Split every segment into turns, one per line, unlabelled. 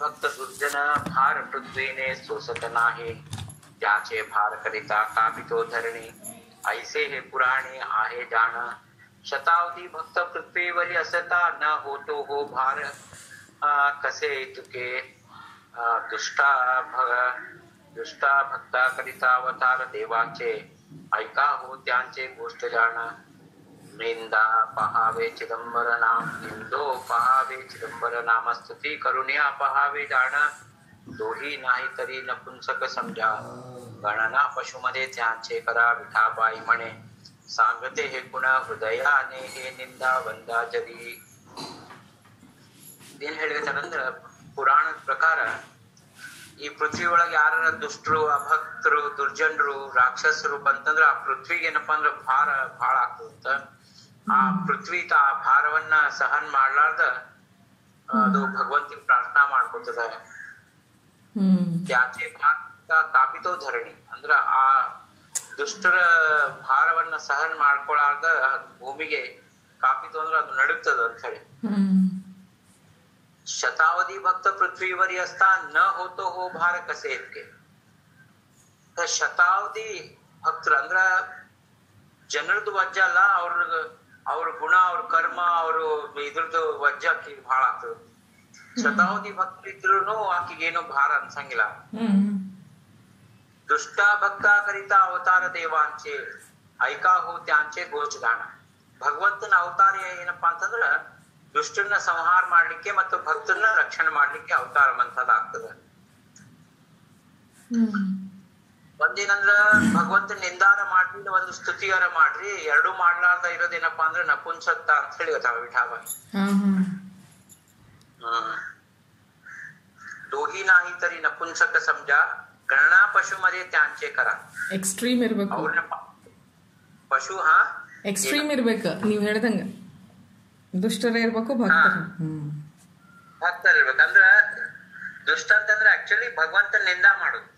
भक्त दुर्जन भार पृथ्वीने सोसत नाही त्याचे भार करिता कापितो धरणी। ऐसे हे पुराणे आहे जाण। शतावधी भक्त पृथ्वीवरी असता न होतो हो भार। आ, कसे तुके? दुष्टा भग दुष्टा भक्ता करिता अवतार देवाचे। ऐका हो त्यांचे गोष्ट जाण। निंदा पहावे चिदंबर नाम निंदो पहावे चिदंबर नाम स्तुती करुण्या पहावे जाण दोही नाही तरी नपुंसक समजा गणना पशुमध्ये त्यांचे करा विठाबाई म्हणे सांगते हे गुण ಹೃದಯಾನೆ हे ನಿಂದ ವಂದಾಜರಿ ಏನ್ ಹೇಳಿರ್ತಾರಂದ್ರ ಪುರಾಣದ ಪ್ರಕಾರ ಈ ಪೃಥ್ವಿ ಒಳಗೆ ಯಾರ ದುಷ್ಟರು ಅಭಕ್ತರು ದುರ್ಜನರು ರಾಕ್ಷಸರು ಬಂತಂದ್ರ ಆ ಪೃಥ್ವಿಗೆ ಏನಪ್ಪಾ ಅಂದ್ರ ಭಾರ ಭಾಳ ಆಗ್ತದಂತ ಆ ಪೃಥ್ವಿ ತಾ ಭಾರವನ್ನ ಸಹನ್ ಮಾಡ್ಲಾರ್ದ ಅದು ಭಗವಂತನ ಪ್ರಾರ್ಥನಾ ಮಾಡ್ಕೊತದ ಯಾಚೆ ಭಾರತ ತಾಪಿತೋ ಧರಣಿ ಅಂದ್ರ ಆ ದುಷ್ಟರ ಭಾರವನ್ನ ಸಹನ್ ಮಾಡ್ಕೊಳಾರ್ದ ಭೂಮಿಗೆ ಕಾಪಿತು ಅಂದ್ರ ಅದು ನಡುಗ್ತದ ಅಂತ ಹೇಳಿ ಶತಾವಧಿ ಭಕ್ತ ಪೃಥ್ವಿ ವರಿಯಸ್ತ ನ ಹೋತೋ ಹೋ ಭಾರ ಕಸೇತ್ಗೆ ಶತಾವಧಿ ಭಕ್ತರು ಅಂದ್ರ ಜನರದ್ದು ವಜ್ಜ ಅಲ್ಲ ಅವ್ರ ಅವ್ರ ಗುಣ ಅವ್ರ ಕರ್ಮ ಅವ್ರು ಇದ್ರದ್ದು ವಜ್ಜ ಆಕಿ ಭಾಳ ಆಗ್ತದ ಶತಾವಧಿ ಭಕ್ತಿ ಇದ್ರು ಆಕಿಗೆ ಏನು ಭಾರ ಅನ್ಸಂಗಿಲ್ಲ. ದುಷ್ಟ ಭಕ್ತ ಕರಿತ ಅವತಾರ ದೇವಾಂಚೆ ಐಕಾ ಹೋ ಅಂಚೆ ಗೋಚದಾಣ ಭಗವಂತನ ಅವತಾರ ಏನಪ್ಪಾ ಅಂತಂದ್ರ ದುಷ್ಟನ್ನ ಸಂಹಾರ ಮಾಡ್ಲಿಕ್ಕೆ ಮತ್ತು ಭಕ್ತನ್ನ ರಕ್ಷಣೆ ಮಾಡ್ಲಿಕ್ಕೆ ಅವತಾರ ಆಗ್ತದ
ಹ್ಮ್.
ಒಂದೇನಂದ್ರ ಭಗವಂತ ನಿಂದಾರ ಮಾಡ್ರಿ ಒಂದು ಸ್ತುತಿಗಾರ ಮಾಡ್ರಿ ಎರಡು ಮಾಡ್ಲಾರ್ದ ಇರೋದೇನಪ್ಪಾ ಅಂದ್ರ ನಪುಂಸತ್ತ ಅಂತ ಹೇಳಿ ಗೊತ್ತಾವ
ವಿಠಾವ
ದೋಹಿ ನಾಹಿ ತರಿ ನಪುಂಸಕ ಸಂಜ ಗಣನಾ ಪಶು ಮರೆ ತ್ಯಾಂಚೆ ಕರ.
ಎಕ್ಸ್ಟ್ರೀಮ್ ಇರ್ಬೇಕು.
ಪಶು ಹಾ?
ಎಕ್ಸ್ಟ್ರೀಮ್ ಇರ್ಬೇಕು. ನೀವ್ ಹೇಳ್ದಂಗ. ದುಷ್ಟರ ಇರ್ಬೇಕು ಭಕ್ತರು.
ಭಕ್ತರ ಇರ್ಬೇಕು ಅಂದ್ರ ದುಷ್ಟ ಅಂತಂದ್ರೆ ಆಕ್ಚುಲಿ ಭಗವಂತನ ನಿಂದ ಮಾಡುದು.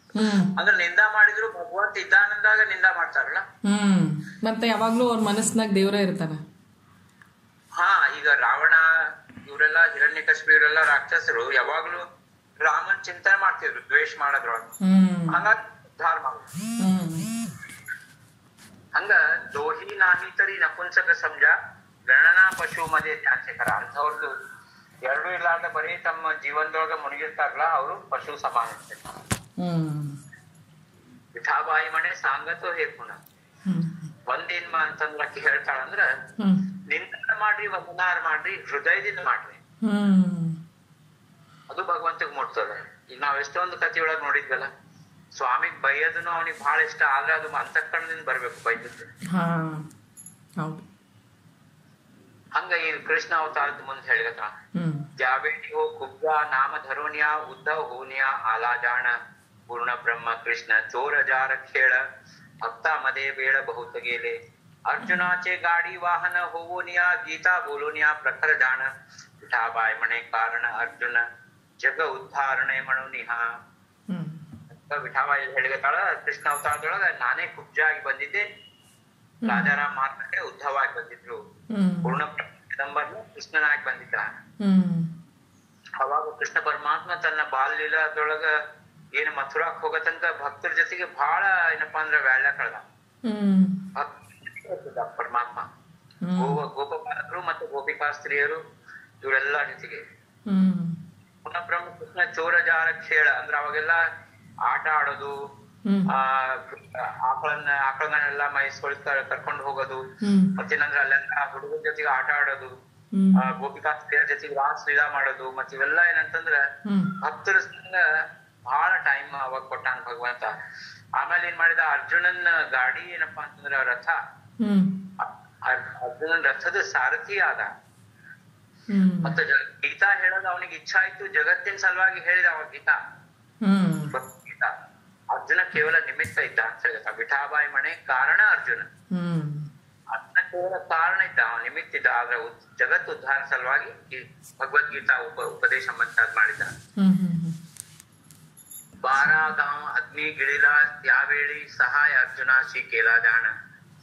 ಅಂದ್ರ ನಿಂದ ಮಾಡಿದ್ರು ಭಗವಂತ ಇದ್ದಾನಂದಾಗ ನಿಂದ ಮಾಡ್ತಾರಲ್ಲ?
ಹ್ಮ್. ಮತ್ತೆ ಯಾವಾಗ್ಲೂ ಅವ್ರ ಮನಸ್ನಾಗ ದೇವ್ರ ಇರ್ತಾರ.
ಹಾ ಈಗ ರಾವಣ ಇವರೆಲ್ಲ ಹಿರಣ್ಯಕಶ್ಯಪ ಇವರೆಲ್ಲ ರಾಕ್ಷಸರು ಯಾವಾಗ್ಲೂ ರಾಮನ್ ಚಿಂತನೆ ಮಾಡ್ತಿದ್ರು ದ್ವೇಷ ಮಾಡಿದ್ರು ಹಂಗ
ಧಾರ್ಮ
ಹಂಗ ದೋಹಿ ನಾಹಿತರಿ ನಪುಂಸಕ ಸಮಜ ಗಣನಾ ಪಶು ಮದೆ ತ್ಯಾಚೆ ಕರ ಅಂಥವ್ರದ್ದು ಎರಡು ಇರ್ಲಾರ್ದ ಬರೀ ತಮ್ಮ ಜೀವನದೊಳಗ ಮುಳುಗಿರ್ತಾರಲ್ಲ ಅವರು ಪಶು ಸಮಾನ. ವಿಠಾಬಾಯಿ ಮನೆ ಸಾಂಗತೋ
ಹೇಗುಣ
ಒಂದೇನ್ ಅಂತಂದ್ರ ಹೇಳ್ತಾಳಂದ್ರ ನಿಂತ ಮಾಡ್ರಿ ವಂದನಾರ ಮಾಡ್ರಿ ಹೃದಯದಿಂದ ಮಾಡ್ರಿ. ಅದು ಭಗವಂತಗ್ ಮುಟ್ತದ. ಈಗ ನಾವ್ ಎಷ್ಟೊಂದು ಒಳಗ್ ನೋಡಿದ್ವಲ್ಲ ಸ್ವಾಮಿಗ್ ಬೈಯೋದನು ಅವನಿಗೆ ಬಹಳ ಇಷ್ಟ ಆದ್ರೆ ಅದು ಅಂತಃಕರಣದಿಂದ ಬರ್ಬೇಕು ಬೈದದ್ದು. ಹಂಗ ಈ ಕೃಷ್ಣ ಅವತಾರದ ಮುಂದೆ ಹೇಳಿದ ಜಾಬೇಟಿ ಹೋ ಕುಬ್ಜ ನಾಮ ಧರೋನಿಯ ಉದ್ದ ಹೋನಿಯ ಆಲಾಜಾಣ ಪೂರ್ಣ ಬ್ರಹ್ಮ ಕೃಷ್ಣ ಚೋರ ಜಾರ ಖೇಳ ಭಕ್ತ ಮದೆ ಬೇಡ બહુત ગેલે અર્જુના છે ગાડી વાહન હોવો ન્યા ગીતા બોલો ન્યા પ્રખર ಅರ್ಜುನ ಜಗ ಉದ್ಧಾರಣೆ ಮಣು
ನಿಹಾ.
ವಿಠಾವ ಹೇಳಿದಾಳ ಕೃಷ್ಣ ಅವತಾರದೊಳಗ ನಾನೇ ಕುಬ್ಜಾಗಿ ಬಂದಿದ್ದೆ. ರಾಜಾರಾಮ್ ಮಾತ್ರ ಉದ್ಧವ ಆಗಿ ಬಂದಿದ್ರು ಪೂರ್ಣ ಕೃಷ್ಣನಾಗಿ ಕೃಷ್ಣನಾಗಿ ಬಂದಿದ್ದ. ಅವಾಗ ಕೃಷ್ಣ ಪರಮಾತ್ಮ ತನ್ನ ಬಾಲ್ಯದೊಳಗ ಏನ್ ಮಥುರಾಕ್ ಹೋಗತನಕ ಭಕ್ತರ ಜೊತೆಗೆ ಬಹಳ ಏನಪ್ಪಾ ಅಂದ್ರ ವ್ಯಾಳ್ಯ ಕಳ್ದ. ಪರಮಾತ್ಮ. ಗೋವ ಗೋಪಪಾಲಕರು ಮತ್ತು ಗೋಪಿಕಾ ಸ್ತ್ರೀಯರು ಇವರೆಲ್ಲ ಜೊತೆಗೆ. ಪುನಃ ಬ್ರಹ್ಮ ಕೃಷ್ಣ ಚೋರ ಜಾರ ಖೇಳ ಅಂದ್ರ ಅವಾಗೆಲ್ಲ ಆಟ ಆಡೋದು ಆ ಆಕಳನ್ನ ಆಕಳನ್ನೆಲ್ಲ ಮೈಸ್ಕೊಳ್ ಕರ್ಕೊಂಡು ಹೋಗೋದು ಮತ್ತೇನಂದ್ರೆ ಅಲ್ಲೆಲ್ಲ ಹುಡುಗರ ಜೊತೆಗೆ ಆಟ ಆಡೋದು ಆ, ಗೋಪಿಕಾ ಸ್ತ್ರೀಯರ ಜೊತೆಗೆ ರಾಸ್ ಲೀಲಾ ಮಾಡೋದು ಮತ್ ಇವೆಲ್ಲ ಏನಂತಂದ್ರ ಭಕ್ತರ ಸಂಗ ಬಹಳ ಟೈಮ್ ಅವಾಗ ಕೊಟ್ಟಾನ ಭಗವಂತ. ಆಮೇಲೆ ಏನ್ ಮಾಡಿದ? ಅರ್ಜುನನ್ ಗಾಡಿ ಏನಪ್ಪಾ ಅಂತಂದ್ರ ರಥ. ಅರ್ಜುನನ್ ರಥದ ಸಾರಥಿ ಆದ. ಮತ್ತ ಗೀತಾ ಹೇಳೋದು ಅವನಿಗೆ ಇಚ್ಛಾ ಆಯ್ತು. ಜಗತ್ತಿನ ಸಲುವಾಗಿ ಹೇಳಿದ ಅವ ಗೀತಾ. ಗೀತಾ? ಅರ್ಜುನ ಕೇವಲ ನಿಮಿತ್ತ ಇದ್ದ ಅಂತ ಹೇಳಿದ. ವಿಠಾಬಾಯಿ ಮನೆ ಕಾರಣ ಅರ್ಜುನ. ಅರ್ಜುನ ಕೇವಲ ಕಾರಣ ಇದ್ದ. ಅವ ನಿಮಿತ್ತ ಇದ್ದ. ಆದ್ರೆ ಜಗತ್ ಉದ್ಧಾರ ಸಲುವಾಗಿ ಭಗವದ್ಗೀತಾ ಉಪ ಉಪದೇಶ ಅಂತ ಮಾಡಿದ बारा गाव अग्नी गिळीला त्यावेळी सहाय अर्जुनाशी केला जाण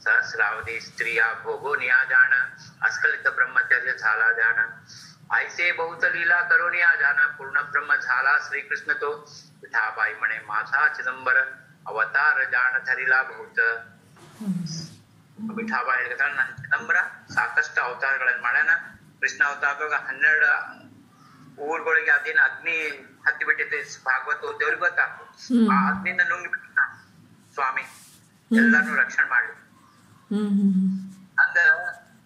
सहस्रावधी स्त्रिया भोगून या जाण अस्खलित ब्रह्मचर्य झाला जाण ऐसे बहुत लीला करून या जाण पूर्ण ब्रह्म झाला झाला श्रीकृष्ण तो विठाबाई म्हणे माझा चिदंबर ಅವತಾರ ಜಾಣ ಧರಿಲಾ ಬಹುತ ವಿಠಾಬಾಯಿ ಹೇಳ್ತಾರೆ ನನ್ನ ಚಿದಂಬರ ಸಾಕಷ್ಟು ಅವತಾರಗಳನ್ನ ಮಾಡ್ಯಾನ ಕೃಷ್ಣ ಅವತಾರದಾಗ ಹನ್ನೆರಡು ಊರುಗಳಿಗೆ ಅದೇನ ಅಗ್ನಿ ಹತ್ತಿ ಬಿಟ್ಟಿದೆ ಭಾಗವತ ಓದಿದವ್ರಿಗೆ ಗೊತ್ತಾಗ್ತು
ಹ್ಮ್.
ಆ ಅಗ್ನಿಂದ ನುಂಗಿ ಬಿಟ್ಟ ಸ್ವಾಮಿ. ಎಲ್ಲಾನು ರಕ್ಷಣೆ ಮಾಡ್ಲಿ. ಅಂದ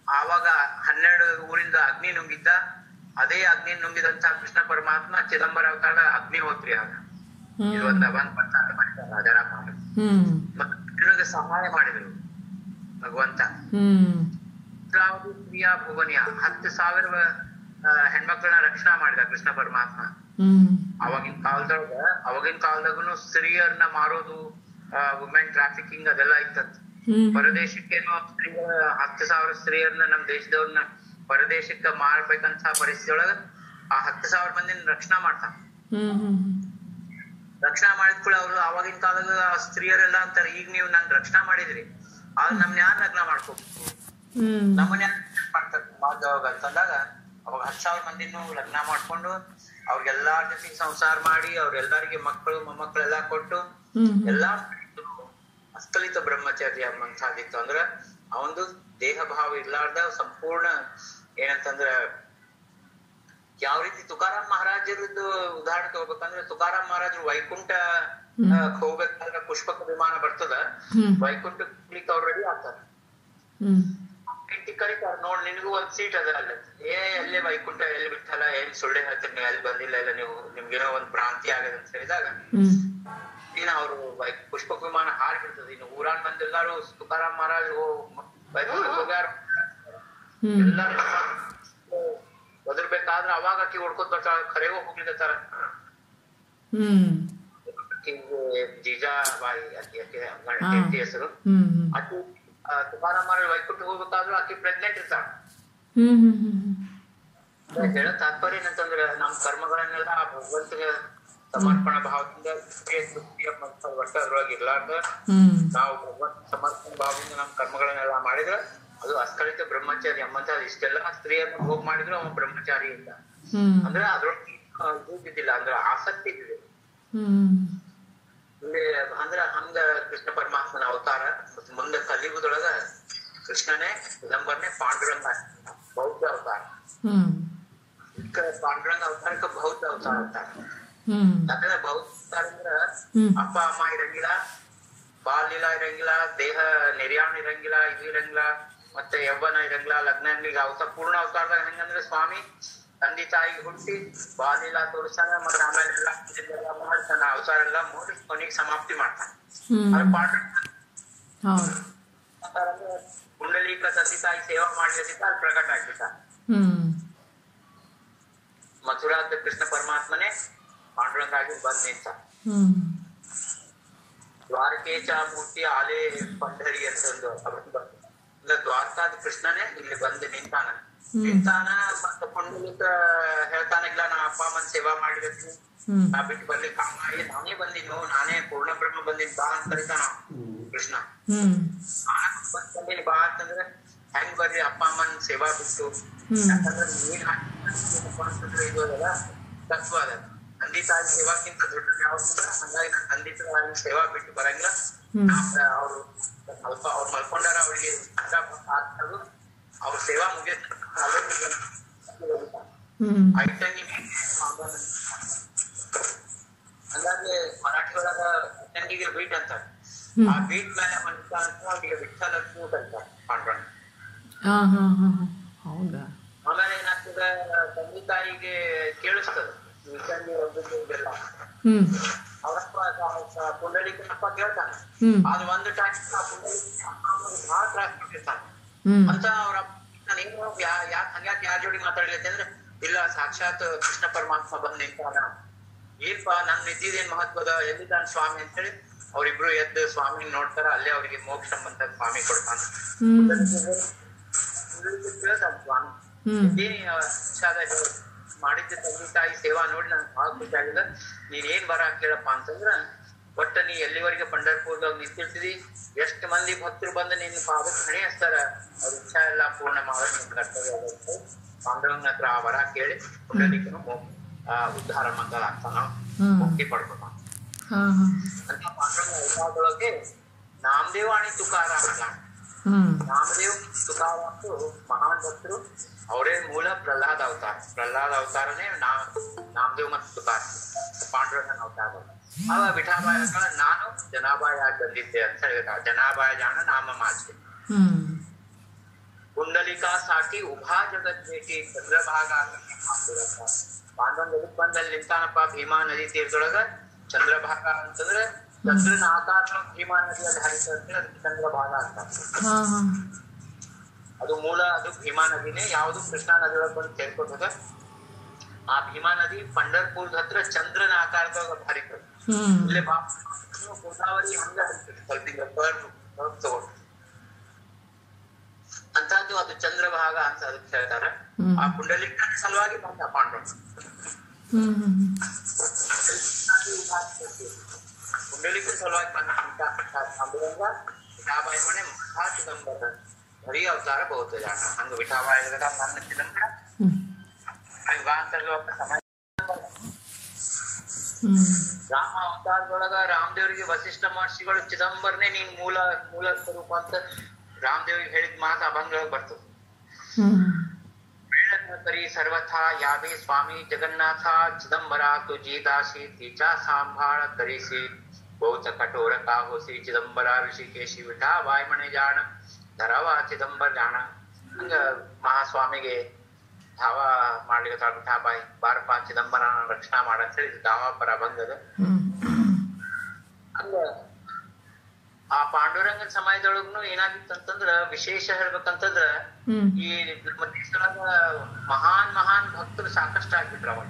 ಆವಾಗ ಹನ್ನೆರಡು ಊರಿಂದ ಅಗ್ನಿ ನುಂಗಿದ್ದ. ಅದೇ ಅಗ್ನಿ ನುಂಗಿದಂತ ಕೃಷ್ಣ ಪರಮಾತ್ಮ ಚಿದಂಬರ ಅವತಾರ ಅಗ್ನಿ ಹೋತ್ರಿ ಆಗ. ಇದು ಒಂದ ಒಂದ್ ಪ್ರಚಾರ ಸಹಾಯ ಮಾಡಿದ್ರು ಭಗವಂತ. ಭುವನಿಯ ಹತ್ತು ಸಾವಿರ ಹೆಣ್ಮಕ್ಳನ್ನ ರಕ್ಷಣಾ ಮಾಡಿದ ಕೃಷ್ಣ ಪರಮಾತ್ಮ. ಅವಾಗಿನ ಕಾಲದೊಳಗ ಅವಾಗಿನ ಕಾಲದಾಗನು ಸ್ತ್ರೀಯರನ್ನ ಮಾರೋದು ವುಮೆನ್ ಟ್ರಾಫಿಕಿಂಗ್ ಅದೆಲ್ಲ ಇತ್ತಂತ. ಪರದೇಶಕ್ಕೇನೋ ಹತ್ತು ಸಾವಿರ ಸ್ತ್ರೀಯರನ್ನ ನಮ್ ದೇಶದವ್ರನ್ನ ಪರದೇಶಕ್ಕ ಮಾರ್ಬೇಕಂತ ಪರಿಸ್ಥಿತಿ ಒಳಗ ಆ ಹತ್ತು ಸಾವಿರ ಮಂದಿನ ರಕ್ಷಣಾ ಮಾಡ್ತಾನ ರಕ್ಷಣಾ ಮಾಡಿದ ಕೂಡ ಅವ್ರು ಅವಾಗಿನ ಕಾಲದಾಗ ಸ್ತ್ರೀಯರೆಲ್ಲ ಅಂತಾರೆ ಈಗ ನೀವು ನನ್ ರಕ್ಷಣಾ ಮಾಡಿದ್ರಿ. ಆದ್ರೆ ನಮ್ನ ಯಾರು ಲಗ್ನ ಮಾಡ್ಕೋಬೇಕು? ನಮ್ಮನ್ಯಾರ ಮಾಡ್ತಾರೆ? ಅಂತಂದಾಗ ಅವಾಗ ಹತ್ತು ಸಾವಿರ ಮಂದಿನೂ ಲಗ್ನ ಮಾಡ್ಕೊಂಡು ಅವ್ರಿಗೆಲ್ಲಾರ ಜೊತೆ ಸಂಸಾರ ಮಾಡಿ ಅವ್ರೆಲ್ಲರಿಗೆ ಮಕ್ಕಳು ಮೊಮ್ಮಕ್ಕಳೆಲ್ಲ ಕೊಟ್ಟು ಎಲ್ಲಾ ಅಸ್ಕಲಿತ ಬ್ರಹ್ಮಚರ್ಯ ಎಂಬಂತಹದಿತ್ತು ಅಂದ್ರ ಅವಂದು ದೇಹ ಭಾವ ಇರ್ಲಾರ್ದ ಸಂಪೂರ್ಣ ಏನಂತಂದ್ರ ಯಾವ ರೀತಿ ತುಕಾರಾಮ್ ಮಹಾರಾಜರದ್ದು ಉದಾಹರಣೆ ತಗೋಬೇಕಂದ್ರೆ ತುಕಾರಾಮ್ ಮಹಾರಾಜರು ವೈಕುಂಠ ಹೋಗ್ಬೇಕಾದ್ರ ಪುಷ್ಪಕ ವಿಮಾನ ಬರ್ತದ. ವೈಕುಂಠ ಅವ್ರು ರೆಡಿ ಆಗ್ತಾರ. ಕರೀತಾರ. ನೋಡ್ ನಿನಗೂ ಒಂದ್ ಸೀಟ್ ಅದ ಅಲ್ಲ. ಏ ಅಲ್ಲೇ ವೈಕುಂಠ ಎಲ್ಲಿ ಬಿಟ್ಟಲ್ಲ ಏನ್ ಸುಳ್ಳೆ ಹೇಳ್ತೀರಿ ನೀವು? ಎಲ್ಲಿ ಬಂದಿಲ್ಲ ಇಲ್ಲ ನೀವು? ನಿಮ್ಗೇನೋ ಒಂದ್ ಭ್ರಾಂತಿ ಆಗದ ಅಂತ ಹೇಳಿದಾಗ ಏನ ಅವ್ರು ಪುಷ್ಪಕ ವಿಮಾನ ಹಾರಿ ಬಿಡ್ತದೆ. ಇನ್ನು ಊರಾನ್ ಬಂದೆಲ್ಲಾರು ತುಕಾರಾಮ್ ಮಹಾರಾಜ್ ಹೋಗ್ಯಾರ. ಎಲ್ಲಾರು ಒದರ್ಬೇಕಾದ್ರೆ ಅವಾಗ ಆಕಿ ಹೊಡ್ಕೊತ ಬರ್ತಾಳ. ಹೋಗ್ಲಿಕ್ಕೆ ಹೋಗ್ಲಿಕತ್ತಾರ
ಹ್ಮ್.
ಅಕ್ಕಿ ಜೀಜಾಬಾಯಿ ಆಕಿ ಆಕೆ
ಹಾ.
ಹೆಂಡತಿ ಹೆಸರು. ಆ, ತುಕಾರಾಮ್ ವೈಕುಂಠ ಹೋಗ್ಬೇಕಾದ್ರೂ ಆಕೆ ಪ್ರೆಗ್ನೆಂಟ್ ಇರ್ತಾಳ. ಹೇಳೋ ತಾತ್ಪರ್ಯ ಏನಂತಂದ್ರೆ ನಮ್ಮ ಕರ್ಮಗಳನ್ನೆಲ್ಲ ಆ ಭಗವಂತಗೆ ಸಮರ್ಪಣಾ ಭಾವದಿಂದ ಒಟ್ಟ ಅದ್ರೊಳಗೆ ಇರ್ಲಾರ್ದ ನಾವು ಭಗವಂತ ಸಮರ್ಪಣ ಭಾವದಿಂದ ನಮ್ಮ ಕರ್ಮಗಳನ್ನೆಲ್ಲ ಮಾಡಿದ್ರೆ ಅದು ಅಸ್ಕಲಿತ ಬ್ರಹ್ಮಚಾರಿ ಎಂಬಂತ ಇಷ್ಟೆಲ್ಲ ಸ್ತ್ರೀಯರನ್ನ ಹೋಗ್ ಮಾಡಿದ್ರು ಅವನು ಬ್ರಹ್ಮಚಾರಿ
ಅಂತ.
ಅಂದ್ರೆ ಅದ್ರೊಳಗೆ ಇದು ಇದ್ದಿದ್ದಿಲ್ಲ ಅಂದ್ರೆ ಆಸಕ್ತಿ ಇದ್ದಿದೆ ಅಂದ್ರ ಹಂಗ ಕೃಷ್ಣ ಪರಮಾತ್ಮನ ಅವತಾರ. ಮತ್ತು ಮುಂದೆ ಕಲಿಯುಗದೊಳಗ ಕೃಷ್ಣನೇ ಚಿದಂಬರನೇ ಪಾಂಡುರಂಗ ಬೌದ್ಧ ಅವತಾರ
ಹ್ಮ್
ಇದಕ್ಕ ಪಾಂಡುರಂಗ ಅವತಾರಕ್ಕೆ ಬೌದ್ಧ ಅವತಾರ ಅಂತಾರೆ
ಹ್ಮ್
ಯಾಕಂದ್ರೆ ಬೌದ್ಧ ಅವತಾರ ಅಂದ್ರ
ಹ್ಮ್
ಅಪ್ಪ ಅಮ್ಮ ಇರಂಗಿಲ್ಲ ಬಾಲ್ಯಲ ಇರಂಗಿಲ್ಲ ದೇಹ ನಿರ್ಯಾಣ ಇರಂಗಿಲ್ಲ ಇದು ಇರಂಗಿಲ್ಲ ಮತ್ತೆ ಯೌವನ ಇರಂಗಿಲ್ಲ ಲಗ್ನ ಇರಂಗಿಲ್ಲ ಅವತಾರ ಪೂರ್ಣ ಅವತಾರದಾಗ ಹೆಂಗಂದ್ರೆ ಸ್ವಾಮಿ ತಂದೆ ತಾಯಿಗೆ ಹುಟ್ಟಿ ಬಾಲ್ಯಲ ತೋರಿಸ್ತಾನ ಮತ್ತೆ ಆಮೇಲೆ ಎಲ್ಲ ಇದೆಲ್ಲ ಮಾಡ್ತಾನ ಅವತಾರ ಎಲ್ಲ ನೋಡಿ ಕೊನೆಗೆ ಸಮಾಪ್ತಿ ಮಾಡ್ತಾನ
ಹ್ಮ್
ಅದು ಪಾಂಡುರಂಗ
ಹೌದು
ಅವತಾರ ಅಂದ್ರೆ ಕುಂಡಲೀಕ ತಂದೆ ತಾಯಿ ಸೇವಾ ಮಾಡ್ಲಿಕ್ಕೆ ಅಲ್ಲಿ ಪ್ರಕಟ ಆಗ್ಬಿಟ್ಟ
ಹ್ಮ್
ಮಥುರಾದ ಕೃಷ್ಣ ಪರಮಾತ್ಮನೇ ಪಾಂಡುರಂಗಾಗಿ ಬಂದ್ ನಿಂತ
ಹ್ಮ್
ದ್ವಾರಕೇಶ ಮೂರ್ತಿ ಆಲೆ ಪಂಡರಿ ಅಂತ ಒಂದು ಅವತ್ತು ಬಂತು. ಅಂದ್ರೆ ದ್ವಾರಕಾದ ಕೃಷ್ಣನೇ ಇಲ್ಲಿ ಬಂದು ನಿಂತಾನ
ಹ್ಮ್.
ನಿಂತಾನ ಮತ್ತೆ ಪುಂಡಲಿಕ ಹೇಳ್ತಾನ ಇಲ್ಲ ನಾ ಅಪ್ಪ ಅಮ್ಮನ್ ಸೇವಾ ಮಾಡಿರ್ತೀನಿ
ಹ್ಮ್.
ನಾ ಬಿಟ್ಟು ಬರ್ಲಿಕ್ಕೆ ಆಗಲ್ಲ. ನಾನೇ ಬಂದಿದ್ದು ನಾನೇ ಪೂರ್ಣ ಬ್ರಹ್ಮ ಬಂದಿದ್ದು ಬಾ ಅಂತ ಕರಿತಾನ ಕೃಷ್ಣ.
ಹ್ಮ್.
ನಾನ್ ಬಂದಿನಿ ಬಾ ಅಂತಂದ್ರೆ ಹೆಂಗ್ ಬರ್ರಿ ಅಪ್ಪ ಅಮ್ಮನ್ ಸೇವಾ ಬಿಟ್ಟು.
ಹ್ಮ್.
ಯಾಕಂದ್ರೆ ನೀನ್ ಹಾಕಿದ್ರೆ ಅಂತಂದ್ರೆ ಇದು ಅದಲ್ಲ ತತ್ವ ಅದ. ತಂದೆ ತಾಯಿ ಸೇವಾಕ್ಕಿಂತ ದೊಡ್ಡ ಯಾವ್ದಿಲ್ಲ ಹಂಗಾಗಿ ನಾನು ತಂದೆ ತಾಯಿ ಸೇವಾ ಬಿಟ್ಟು ಬರಂಗಿಲ್ಲ.
ಹ್ಮ್.
ಅವ್ರು ಸ್ವಲ್ಪ ಅವ್ರು ಮಲ್ಕೊಂಡಾರ ಅವ್ರಿಗೆ ಆಗ್ತದು ಅವ್ರ ಸೇವಾ ಮುಗಿಯುತ್ತೆ
ಹ್ಮ್.
ಐಟಂಗಿ ಹಂಗಾಗಿ ಮರಾಠಿ ಒಳಗ ಐಟಂಗಿಗೆ ಬೀಟ್ ಅಂತಾರೆ
ಹ್ಮ್.
ಆ ಬೀಟ್ ಮೇಲೆ ಮನುಷ್ಯ ಅಂತ
ಹಾ ಹಾ. ಹೌದಾ?
ಆಮೇಲೆ ಏನಾಗ್ತದೆ ತಂದೆ ತಾಯಿಗೆ ಕೇಳಿಸ್ತದೆ ವಿಠಂಗಿ ಒಬ್ಬದ್ದು ಇದೆಲ್ಲ. ಅವರಪ್ಪ ಪುಂಡಲಿಕನಪ್ಪ ಕೇಳ್ತಾನೆ.
ಹ್ಮ್.
ಅದು ಒಂದು ಟೈಮ್ ಪುಂಡಲಿಕ ಬಹಳ ತ್ರಾಸ ಕೊಟ್ಟಿರ್ತಾನೆ ಅಂತ ಯಾಕೆ ಹಂಗ್ಯಾಕೆ ಯಾರ ಜೋಡಿ ಮಾತಾಡ್ಲಿ? ಅಂದ್ರೆ ಇಲ್ಲ ಸಾಕ್ಷಾತ್ ಕೃಷ್ಣ ಪರಮಾತ್ಮ ಬಂದ್ ನಿಂತಾನ ಏನ್ಪ ನನ್ ಇದ್ದಿದ್ದೇನ್ ಮಹತ್ವದ? ಎಲ್ಲಿದ್ದಾನ ಸ್ವಾಮಿ ಅಂತ ಹೇಳಿ ಅವ್ರಿಬ್ರು ಎದ್ದು ಸ್ವಾಮಿ ನೋಡ್ತಾರ ಅಲ್ಲೇ ಅವ್ರಿಗೆ ಮೋಕ್ಷ ಅಂತ ಸ್ವಾಮಿ ಕೊಡ್ತಾನ. ಸ್ವಾಮಿ ಮಾಡಿದ್ದ ತಂದೆ ತಾಯಿ ಸೇವಾ ನೋಡಿ ನಂಗೆ ಬಹಳ ಖುಷಿ ಆಗಿದೆ. ನೀನ್ ಏನ್ ಬರ ಕೇಳಪ್ಪ ಅಂತಂದ್ರ ಒಟ್ಟ ನೀ ಎಲ್ಲಿವರೆಗೆ ಪಂಡರ್ಪುರದಾಗ ನಿಂತಿರ್ತಿದಿ? ಎಷ್ಟ್ ಮಂದಿ ಭಕ್ತರು ಬಂದು ನಿನ್ನ ಪಾದಕ್ಕೆ ಹಣೆ ಹಚ್ತಾರ ಅವ್ರ ಇಚ್ಛಾ ಎಲ್ಲ ಪೂರ್ಣ ಮಾಡೋದು ನಿನ್ ಕರ್ತವ್ಯ ಪಾಂಡವನ ಹತ್ರ ಆ ವರ ಕೇಳಿ ಪುಂಡಲಿಕನು ಆ,
उदाहरण अंत
अर्थना मुक्ति पड़को नामदेव आणि तुकार
नामदेव
तुकार महान भक्त और मूल प्रहलाद अवतार प्रहलाद अवतार ने ना नामदेव मत जनाबाय पांडुरंगन अवतार आव विठाब नानु जनाभाय बंदे अंत जनाभाय नाम माचे कुंडलिका साठी
उभा
जगत भेटी चंद्र भाग आगे ಪಾಂಡುರಂಗ ಪಾಂಡುರಂಗ ಎದಕ್ ಬಂದ್ ಅಲ್ಲಿ ನಿಂತಾನಪ್ಪ ಭೀಮಾ ನದಿ ತೀರದೊಳಗ ಚಂದ್ರಭಾಗ ಅಂತಂದ್ರ ಚಂದ್ರನ ಆಕಾರ ಭೀಮಾ ನದಿಯಲ್ಲಿ ಹರಿತಂದ್ರೆ ಅದಕ್ಕೆ ಚಂದ್ರಭಾಗ ಅಂತ
ಹಾ ಹಾ
ಅದು ಮೂಲ ಅದು ಭೀಮಾ ನದಿನೇ ಯಾವುದು ಕೃಷ್ಣಾ ನದಿಯೊಳಗೆ ಬಂದು ಸೇರ್ಕೊತದ ಆ ಭೀಮಾ ನದಿ ಪಂಡರ್ಪುರದ ಹತ್ರ ಚಂದ್ರನ ಆಕಾರದೊಳಗ ಹರಿತದ
ಹ್ಮ್
ಇಲ್ಲೇ ಬಾ ಗೋದಾವರಿ ಹಂಗ ಹರಿತದೆ ಸ್ವಲ್ಪ ಹಿಂಗ ಕರ್ವ್ ಕರ್ವ್ ತಗೊಂಡು ಅಂತದ್ದು ಅದು ಚಂದ್ರಭಾಗ ಅಂತ ಅದಕ್ಕೆ ಹೇಳ್ತಾರೆ. ಆ ಪುಂಡಲಿಕ ಸಲುವಾಗಿ ಬಂದ ಪಾಂಡವ ಪುಂಡಲಿಕ ಸಲುವಾಗಿ ಬಂದ ವಿಠಾಬಾಯಿ ಮನೆ ಮಹಾ ಚಿದಂಬರ. ಬರೀ ಅವತಾರ ಬಹುದು ಜಾಣ ಹಂಗ ವಿಠಾಬಾಯಿ ಬಂದ ಚಿದಂಬರ. ಯುಗಾಂತರದಲ್ಲಿ ಒಬ್ಬ ಸಮಾಜ. ರಾಮ ಅವತಾರದೊಳಗ ರಾಮದೇವರಿಗೆ ವಸಿಷ್ಠ ಮಹರ್ಷಿಗಳು ಚಿದಂಬರನೇ ನೀನ್ ಮೂಲ ಮೂಲ ಸ್ವರೂಪ ಅಂತ ರಾಮದೇವ್ರಿಗೆ ಹೇಳಿದ ಮಾತು ಅಭಂಗದೊಳಗೆ ಬರ್ತದೆ
ಹ್ಮ್
वेळन करी सर्वथा यावे स्वामी जगन्नाथ चिदंबरा तुझी दासी तिच्या सांभाळ करीसी बहुत कठोर का होसी चिदंबरा ಋಷಿಕೇಶಿ ವಿಠಾ ಬಾಯ್ ಮನೆ ಜಾಣ ಧರವ ಚಿದಂಬರ ಜಾಣ ಹಂಗ ಮಹಾಸ್ವಾಮಿಗೆ ಧಾವ ಮಾಡ್ಲಿಕ್ಕೆ ವಿಠಾ ಬಾಯಿ ಬಾರಪ್ಪ ಚಿದಂಬರ ರಕ್ಷಣಾ ಮಾಡ ಅಂತ ಹೇಳಿ ಧಾವ ಪರ ಬಂದದ
ಹ್ಮ್
ಹಂಗ ಆ ಪಾಂಡುರಂಗನ ಸಮಯದೊಳಗನು ಏನಾಗಿತ್ತು ಅಂತಂದ್ರ ವಿಶೇಷ ಹೇಳ್ಬೇಕಂತಂದ್ರ ಈ ನಮ್ಮ ದೇಶದೊಳಗ ಮಹಾನ್ ಮಹಾನ್ ಭಕ್ತರು ಸಾಕಷ್ಟು ಆಗ್ಬಿಟ್ರ ಅವಾಗ.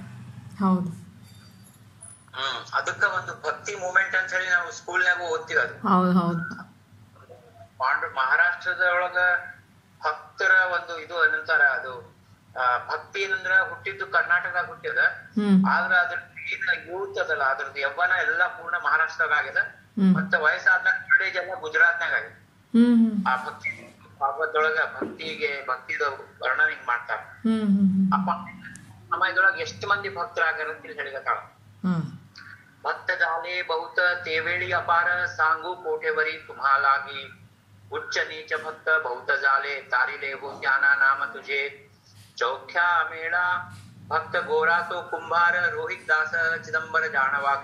ಹೌದು.
ಹ್ಮ್ ಅದಕ್ಕ ಒಂದು ಭಕ್ತಿ ಮೂಮೆಂಟ್ ಅಂತ ಹೇಳಿ ನಾವು ಸ್ಕೂಲ್ನಾಗ ಓದ್ತೀವಿ ಅದು.
ಹೌದು ಹೌದು.
ಪಾಂಡು ಮಹಾರಾಷ್ಟ್ರದ ಒಳಗ ಭಕ್ತರ ಒಂದು ಇದು ಏನಂತಾರ ಅದು ಆ, ಭಕ್ತಿ ಏನಂದ್ರ ಹುಟ್ಟಿದ್ದು ಕರ್ನಾಟಕ
ಹುಟ್ಟಿದ.
ಆದ್ರ ಅದ್ರ ಯೂತ್ ಅದಲ್ಲ ಅದ್ರದ್ದು ಯವ್ವನ ಎಲ್ಲಾ ಪೂರ್ಣ ಮಹಾರಾಷ್ಟ್ರದಾಗ ಆಗ್ಯದ.
ಹ್ಮ್
ಮತ್ತೆ ವಯಸ್ಸಾದ್ಮೇಲೆ ಕಾಲೇಜ್ ಎಲ್ಲ ಗುಜರಾತ್ನಾಗ ಆಗ್ಯದ
ಹ್ಮ್ ಹ್ಮ್
ಆ ಭಕ್ತಿ ಭಾಗವತದೊಳಗ ಭಕ್ತಿಗೆ ಭಕ್ತಿದ ವರ್ಣನೆ ಹಿಂಗ್ ಮಾಡ್ತಾರ
ಹ್ಮ್ ಹ್ಮ್
ಅಪ್ಪ ಸಮಯದೊಳಗೆ ಎಷ್ಟು ಮಂದಿ ಭಕ್ತರಾಗ್ಯಾರ ಅಂತ ಇಲ್ಲಿ ಹೇಳಿಗತ್ತಾಳ
ಹ್ಮ್
भक्त झाले बहुत तेवेळी अपार सांगू कोठेवरी तुम्हालागी उच्च नीच भक्त बहुत झाले तारिले हो ज्ञाना नाम तुझे चौख्या मेळा भक्त गोरा तो कुंभार रोहित दास चिदंबर जाणवा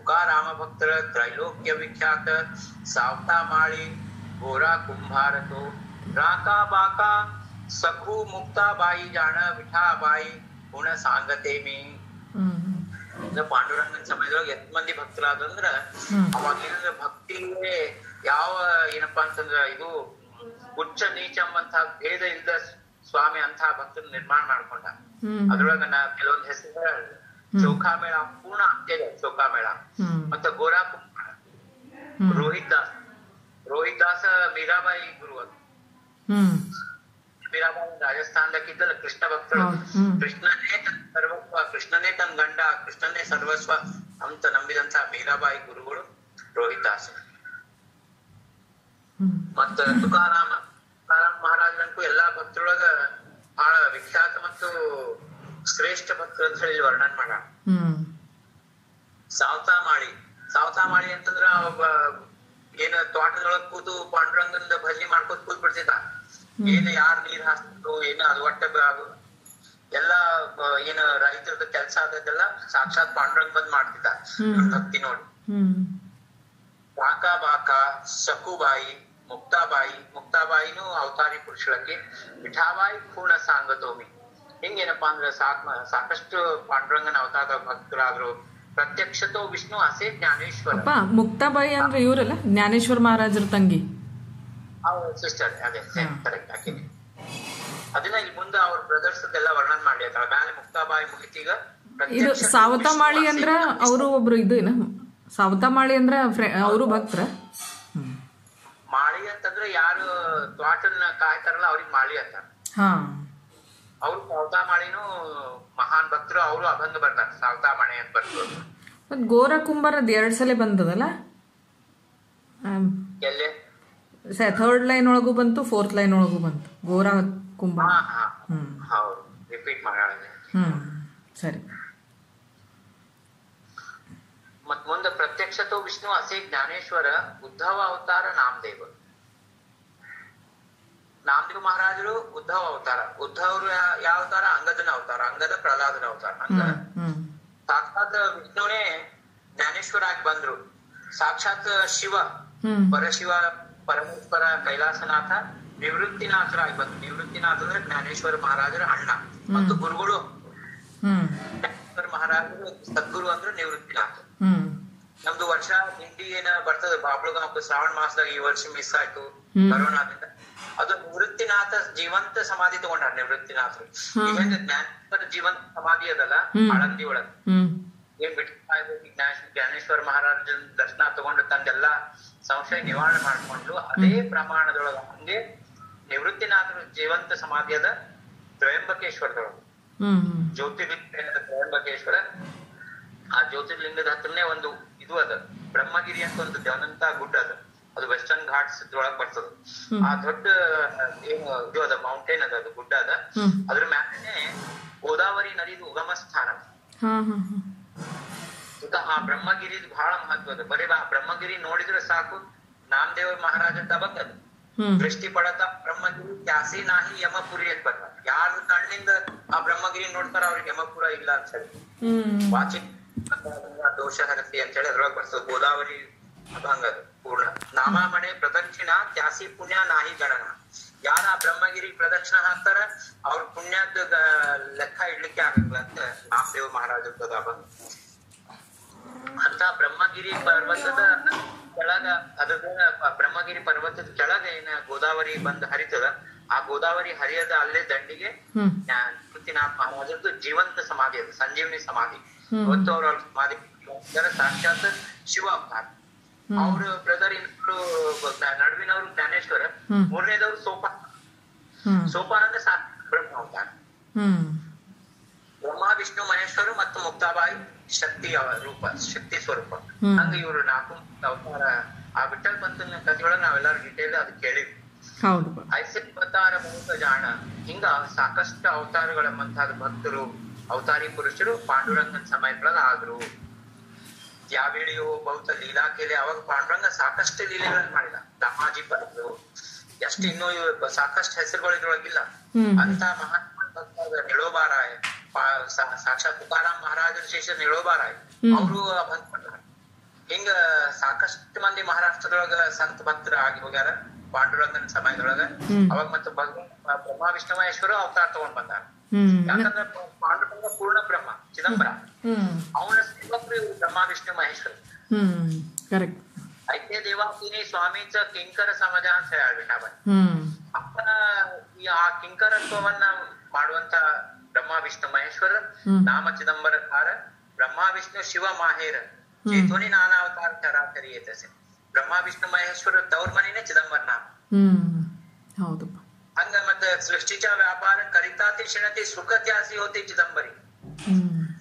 ತುಕಾರಾಮ ಭಕ್ತರ ತ್ರೈಲೋಕ್ಯ ವಿಖ್ಯಾತ ಸಾವತಾ ಮಾಳಿ ಗೋರಾ ಕುಂಭಾರತು ರಾಕಾ ಬಾಕಾ ಸಖು ಮುಕ್ತಾಬಾಯಿ ಜಾಣ ವಿಠಾ ಬಾಯಿ ಗುಣ
ಸಾಂಗತೆ
ಮೀ ಪಾಂಡುರಂಗನ ಸಮಯದೊಳಗೆ ಎತ್ ಮಂದಿ ಭಕ್ತರಾದಂದ್ರ ಅವಾಗಿನ ಭಕ್ತಿಗೆ ಯಾವ ಏನಪ್ಪಾ ಅಂತಂದ್ರ ಇದು ಉಚ್ಚ ಅಂತ ಭೇದ ಇಲ್ದ ಸ್ವಾಮಿ ಅಂತ ಭಕ್ತನ ನಿರ್ಮಾಣ ಮಾಡ್ಕೊಂಡ. ಅದ್ರೊಳಗ ನಾ ಕೆಲವೊಂದ್ ಹೆಸರು ಚೌಕಾ ಮೇಳ ಪೂರ್ಣ ಅಂತ್ಯದ ಚೌಕಾ ಮೇಳ
ಹ್ಮ್
ಮತ್ತ ಗೋರಾ ಕುಂಭ,
ಹ್ಮ್
ರೋಹಿತ್ ದಾಸ್ ರೋಹಿತ್ ದಾಸ ಮೀರಾಬಾಯಿ ಗುರು ಅದು
ಹ್ಮ್
ಮೀರಾಬಾಯಿ ರಾಜಸ್ಥಾನದಾಗಿದ್ದಲ್ಲ ಕೃಷ್ಣ ಭಕ್ತರು
ಹೌದು ಹ್ಮ್
ಕೃಷ್ಣನೇ ತನ್ನ ಸರ್ವಸ್ವ ಕೃಷ್ಣನೇ ತನ್ನ ಗಂಡ ಕೃಷ್ಣನೇ ಸರ್ವಸ್ವ ಅಂತ ನಂಬಿದಂತ ಮೀರಾಬಾಯಿ ಗುರುಗಳು ರೋಹಿತಾಸ
ಹ್ಮ್
ಮತ್ತ ತುಕಾರಾಮ ತುಕಾರಾಮ ಮಹಾರಾಜನಂತೂ ಎಲ್ಲಾ ಭಕ್ತರೊಳಗ ಬಹಳ ವಿಖ್ಯಾತ ಮತ್ತು ಶ್ರೇಷ್ಠ ಭಕ್ತರು ಅಂತ ಹೇಳಿ ವರ್ಣನ್ ಮಾಡ. ಸಾವತಾ ಮಾಳಿ. ಸಾವತಾ ಮಾಳಿ ಅಂತಂದ್ರ ಒಬ್ಬ ಏನ ತೋಟದೊಳಗ್ ಕೂತು ಪಾಂಡುರಂಗಂದ ಭಜನೆ ಮಾಡ್ಕೊತ ಕೂತ್ ಬಿಡ್ತಿದ್ದ ಏನ್ ಯಾರ್ ನೀರ್ ಹಾಸ್ತಿದ್ರು ಏನ ಅದು ಒಟ್ಟ ಎಲ್ಲ ಏನ ರೈತರದ ಕೆಲ್ಸ ಆದದ್ದೆಲ್ಲ ಸಾಕ್ಷಾತ್ ಪಾಂಡುರಂಗ ಬಂದ್ ಮಾಡ್ತಿದ್ದ. ಭಕ್ತಿ ನೋಡಿ. ಬಾಕಾ ಬಾಕ ಸಕುಬಾಯಿ ಮುಕ್ತಾಬಾಯಿ ಮುಕ್ತಾಬಾಯಿನೂ ಅವತಾರಿ ಪುರುಷಳಕ್ಕೆ. ಮಿಠಾಬಾಯಿ ಪೂರ್ಣ ಸಾಂಗತೋಮಿ. ಹಿಂಗೇನಪ್ಪಾ ಅಂದ್ರೆ ಸಾಕ್ಮ ಸಾಕಷ್ಟು ಪಾಂಡುರಂಗನ ಅವತಾರ ಭಕ್ತರಾದ್ರು. ಪ್ರತ್ಯಕ್ಷತೋ ವಿಷ್ಣು ಅಸೆ ಜ್ಞಾನೇಶ್ವರ.
ಮುಕ್ತಾಬಾಯಿ ಅಂದ್ರೆ ಇವರಲ್ಲ? ಜ್ಞಾನೇಶ್ವರ ಮಹಾರಾಜರ ತಂಗಿ.
ಸಿಸ್ಟರ್ ಅದೇ. ಕರೆಕ್ಟ್ ಹಾಕಿನಿ ಅದನ್ನ ಇಲ್ಲಿ ಮುಂದೆ ಅವ್ರ ಬ್ರದರ್ಸ್ ಎಲ್ಲ ವರ್ಣನ್ ಮಾಡಿ ಆಯ್ತಾಳ ಮೇಲೆ ಮುಕ್ತಾಬಾಯಿ ಮುಗಿತೀಗ
ಇದು ಸಾವತಮಾಳಿ ಅಂದ್ರ ಅವರು ಒಬ್ರು ಇದು ಏನ? ಸಾವತಮಾಳಿ ಅಂದ್ರ ಅವರು ಭಕ್ತರ?
ಮಾಳಿ ಅಂತಂದ್ರೆ ಯಾರು ತ್ವಾಟನ್ನ ಕಾಯ್ತಾರಲ್ಲ ಅವ್ರಿಗೆ ಮಾಳಿ ಅಂತ.
ಹಾ.
ಅವ್ರು ಸಾವತಾಮಣಿನೂ ಮಹಾನ್ ಭಕ್ತರು ಅವರು ಅದಂದು ಬರ್ತಾರೆ ಸಾವತಾಮಣೆ ಅಂತ ಬರ್ತಾರೆ.
ಮತ್ತೆ ಗೋರ ಕುಂಬಾರದ್ ಎರಡ್ ಸಲ ಬಂದದಲ್ಲ?
ಎಲ್ಲಿ?
ಥರ್ಡ್ ಲೈನ್ ಒಳಗೂ ಬಂತು ಫೋರ್ತ್ ಲೈನ್ ಒಳಗೂ ಬಂತು ಗೋರ ಕುಂಬಾರ.
ಹೌದು. ರಿಪೀಟ್ ಮಾಡೋಣ.
ಹ್ಮ್ ಸರಿ.
ಮತ್ ಮುಂದೆ ಪ್ರತ್ಯಕ್ಷತೋ ವಿಷ್ಣು ಅಸೇ ಜ್ಞಾನೇಶ್ವರ ಉದ್ಧವ ಅವತಾರ ನಾಮದೇವ. ನಾಮದೇವ ಮಹಾರಾಜರು ಉದ್ಧವ ಅವತಾರ. ಉದ್ಧವರು ಯಾವ ಅವತಾರ? ಅಂಗದನ ಅವತಾರ. ಅಂಗದ ಪ್ರಹ್ಲಾದನ ಅವತಾರ. ಅಂಗ ಸಾಕ್ಷಾತ್ ವಿಷ್ಣುನೇ ಜ್ಞಾನೇಶ್ವರ ಆಗಿ ಬಂದ್ರು. ಸಾಕ್ಷಾತ್ ಶಿವ. ಪರಶಿವ ಪರಮೇಶ್ವರ ಕೈಲಾಸನಾಥ ನಿವೃತ್ತಿನಾಥರಾಗಿ ಬಂದ್ರು. ನಿವೃತ್ತಿನಾಥ ಅಂದ್ರೆ ಜ್ಞಾನೇಶ್ವರ ಮಹಾರಾಜರ ಅಣ್ಣ ಮತ್ತು ಗುರುಗಳು. ಜ್ಞಾನೇಶ್ವರ ಮಹಾರಾಜರು ಸದ್ಗುರು ಅಂದ್ರೆ ನಿವೃತ್ತಿನಾಥ ನಮ್ದು ವರ್ಷ ಹಿಂದಿ ಏನ ಬರ್ತದ ಬಾಬಳಗಾಂವ್ ಶ್ರಾವಣ ಮಾಸದಾಗ ಈ ವರ್ಷ ಮಿಸ್ ಆಯ್ತು. ಕರೋನಾದಿಂದ. ಅದು ನಿವೃತ್ತಿನಾಥ ಜೀವಂತ ಸಮಾಧಿ ತಗೊಂಡಾರ ನಿವೃತ್ತಿನಾಥರು. ಈಗ ಹೆಂಗ ಜ್ಞಾನೇಶ್ವರ ಜೀವಂತ ಸಮಾಧಿ ಅದಲ್ಲ. ಆಳಂದಿ ಒಳಗ. ಏನ್ ಬಿಟ್ಟು ಜ್ಞಾನೇಶ್ವರ ಮಹಾರಾಜನ ದರ್ಶನ ತಗೊಂಡು ತಂದೆಲ್ಲ ಸಂಶಯ ನಿವಾರಣೆ ಮಾಡ್ಕೊಂಡು ಅದೇ ಪ್ರಮಾಣದೊಳಗ ಹಂಗೆ ನಿವೃತ್ತಿನಾಥರು ಜೀವಂತ ಸಮಾಧಿ ಅದ ತ್ರಯಂಬಕೇಶ್ವರದೊಳಗ. ಜ್ಯೋತಿರ್ಲಿಂಗ ತ್ರಯಂಬಕೇಶ್ವರ. ಆ ಜ್ಯೋತಿರ್ಲಿಂಗದ ಹತ್ರನೇ ಒಂದು ಇದು ಅದ ಬ್ರಹ್ಮಗಿರಿ ಅಂತ ಒಂದು ದೇವನಂತ ಗುಡ್ಡ ಅದ. ಅದು ವೆಸ್ಟರ್ನ್ ಘಾಟ್ಸ್ ಒಳಗ್ ಬರ್ತದ. ಆ ದೊಡ್ಡ ಏನು ಇದು ಅದ ಮೌಂಟೇನ್ ಅದ ಅದು ಗುಡ್ಡ ಅದ. ಅದ್ರ ಮ್ಯಾಲೆ ಗೋದಾವರಿ ನದಿದು ಉಗಮ ಸ್ಥಾನ ಈಗ ಆ ಬ್ರಹ್ಮಗಿರಿ ಬಹಳ ಮಹತ್ವ ಅದ. ಬರೀ ಆ ಬ್ರಹ್ಮಗಿರಿ ನೋಡಿದ್ರೆ ಸಾಕು. ನಾಮದೇವ ಮಹಾರಾಜ ಅಂತ
ಬಂದದ
ದೃಷ್ಟಿ ಪಡತ ಬ್ರಹ್ಮಗಿರಿ ಕ್ಯಾಸಿ ನಾಹಿ ಯಮಪುರಿ ಅಂತ ಬರ್ತ ಯಾರ ಕಣ್ಣಿಂದ ಆ ಬ್ರಹ್ಮಗಿರಿ ನೋಡ್ತಾರ ಅವ್ರಿಗೆ ಯಮಪುರ ಇಲ್ಲ ಅಂತ ಹೇಳಿ. ವಾಚಿ ದೋಷ ಹರತಿ ಅಂತ ಹೇಳಿ ಅದ್ರೊಳಗೆ ಬರ್ತದೆ. ಗೋದಾವರಿ ಅಭಂಗ ಪೂರ್ಣ. ನಾಮಾಮಣೆ ಪ್ರದಕ್ಷಿಣ ತ್ಯಾಸಿ ಪುಣ್ಯ ನಾಹಿ ಗಣನ. ಯಾರ ಬ್ರಹ್ಮಗಿರಿ ಪ್ರದಕ್ಷಿಣ ಹಾಕ್ತಾರ ಅವ್ರ ಪುಣ್ಯದ ಲೆಕ್ಕ ಇಡ್ಲಿಕ್ಕೆ ಆಗಲ್ಲ ಅಂತ ನಾಮದೇವ ಮಹಾರಾಜರದ ಅಭಂಗ ಅಂತ ಬ್ರಹ್ಮಗಿರಿ ಪರ್ವತದ ಕೆಳಗ ಅದ ಬ್ರಹ್ಮಗಿರಿ ಪರ್ವತದ ಕೆಳಗ ಏನ ಗೋದಾವರಿ ಬಂದ್ ಹರಿತದ ಆ ಗೋದಾವರಿ ಹರಿಯದ ಅಲ್ಲೇ ದಂಡಿಗೆ ಪೃಥ್ವಿನಾಥ್ ಮಹಾರಾಜರದ್ದು ಜೀವಂತ ಸಮಾಧಿ ಅದು ಸಂಜೀವನಿ ಸಮಾಧಿ. ಅವರ ಅವ್ರ ಸಮಾಧಿ ಸಾಕ್ಷಾತ್ ಶಿವ ಅವತಾರ. ಅವ್ರ ಬ್ರದರ್ ಇನ್ನೊಬ್ರು ನಡುವಿನವ್ರು ಜ್ಞಾನೇಶ್ವರ. ಮೂರನೇದವ್ರು ಸೋಪಾ.
ಸೋಪಾ
ಸೋಪಾನ ಅಂದ್ರೆ ಸಾಕ್. ಬ್ರಹ್ಮ ಅವತಾರ ಬ್ರಹ್ಮ ವಿಷ್ಣು ಮಹೇಶ್ವರ ಮತ್ತು ಮುಕ್ತಾಬಾಯಿ ಶಕ್ತಿ ರೂಪ ಶಕ್ತಿ ಸ್ವರೂಪ. ಹಂಗ ಇವ್ರು ನಾಲ್ಕು ಅವತಾರ ಆ ವಿಠಲ್ ಪಂತನ ಕಥೆಗಳ ನಾವೆಲ್ಲರೂ ಡಿಟೇಲ್ ಅದು ಕೇಳಿದ್ವಿ. ಅವತಾರ ಬಹುತ ಜಾಣ. ಹಿಂಗ ಸಾಕಷ್ಟು ಅವತಾರಗಳ ಮಂತಾದ ಭಕ್ತರು ಅವತಾರಿ ಪುರುಷರು ಪಾಂಡುರಂಗನ ಸಮಯಗಳಲ್ಲಿ ಆದ್ರು. ಯಾವೇಳಿಯೋ ಬಹುತ ಲೀಲಾ ಕೇಳಿ ಅವಾಗ ಪಾಂಡುರಂಗ ಸಾಕಷ್ಟು ಲೀಲೆಗಳನ್ನ ಮಾಡಿದ ದಮಾಜಿ ಬರೆದು ಎಷ್ಟು ಇನ್ನೂ ಇವ್ ಸಾಕಷ್ಟು ಹೆಸರುಗಳು ಇದ್ರೊಳಗಿಲ್ಲ
ಹ್ಮ್.
ಅಂತ ಮಹಾನ್ ಭಕ್ತರಾದ ನಿಳೋಬಾರಾಯ್ ಪಾ- ಸಾ- ಸಾಕ್ಷಾತ್ ತುಕಾರಾಮ್ ಮಹಾರಾಜರ ಶಿಷ್ಯ ನಿಳೋಬಾರಾಯ್
ಹ್ಮ್.
ಅವರು ಬಂದ್ಕೊಂಡ್ರ ಹಿಂಗ ಸಾಕಷ್ಟು ಮಂದಿ ಮಹಾರಾಷ್ಟ್ರದೊಳಗ ಸಂತ ಭಕ್ತರ ಆಗಿ ಹೋಗ್ಯಾರ ಪಾಂಡುರಂಗನ ಸಮಯದೊಳಗ
ಹ್ಮ್.
ಅವಾಗ ಮತ್ತೆ ಭಗವಂತ ಬ್ರಹ್ಮ ವಿಷ್ಣು ಮಹೇಶ್ವರ ಅವತಾರ ತಗೊಂಡ್ ಬಂದಾರ
ಹ್ಮ್
ಯಾಕಂದ್ರೆ ಪಾಂಡುರಂಗ ಪೂರ್ಣ ಬ್ರಹ್ಮ ಚಿದಂಬರ.
ಹ್ಮ್.
ಅವನ ಸೇವಕರು ಇವ್ರು ಬ್ರಹ್ಮ ವಿಷ್ಣು ಮಹೇಶ್ವರ
ಹ್ಮ್. ಕರೆಕ್ಟ್
ಐತೆ ದೇವಾಕಿನಿ ಸ್ವಾಮೀಚ ಕಿಂಕರ ಸಮಾಜ ಅಂತ ಹೇಳ್ಬಿಟ್ಟ
ಹ್ಮ್.
ಅಪ್ಪನ ಈ ಆ ಕಿಂಕರತ್ವವನ್ನ ಮಾಡುವಂತ ಬ್ರಹ್ಮ ವಿಷ್ಣು ಮಹೇಶ್ವರ
ಹ್ಮ್.
ನಾಮ ಚಿದಂಬರಕಾರ ಬ್ರಹ್ಮ ವಿಷ್ಣು ಶಿವ ಮಾಹೇರ.
ಹ್ಮ್.
ಚೇತೋನಿ ನಾನಾ ಅವತಾರ ಚರಾಚರಿ ಏತಸೆ ಬ್ರಹ್ಮ ವಿಷ್ಣು ಮಹೇಶ್ವರ ತವ್ರ ಮನಿನೇ ಚಿದಂಬರ ನಾಮ
ಹ್ಮ್. ಹೌದಪ್ಪ
ಹಂಗ ಮತ್ತ ಸೃಷ್ಟಿಚ ವ್ಯಾಪಾರ ಕರಿತಾತಿ ಕ್ಷಣತಿ ಸುಖ ತ್ಯಾಸಿ ಹೋತಿ ಚಿದಂಬರಿ.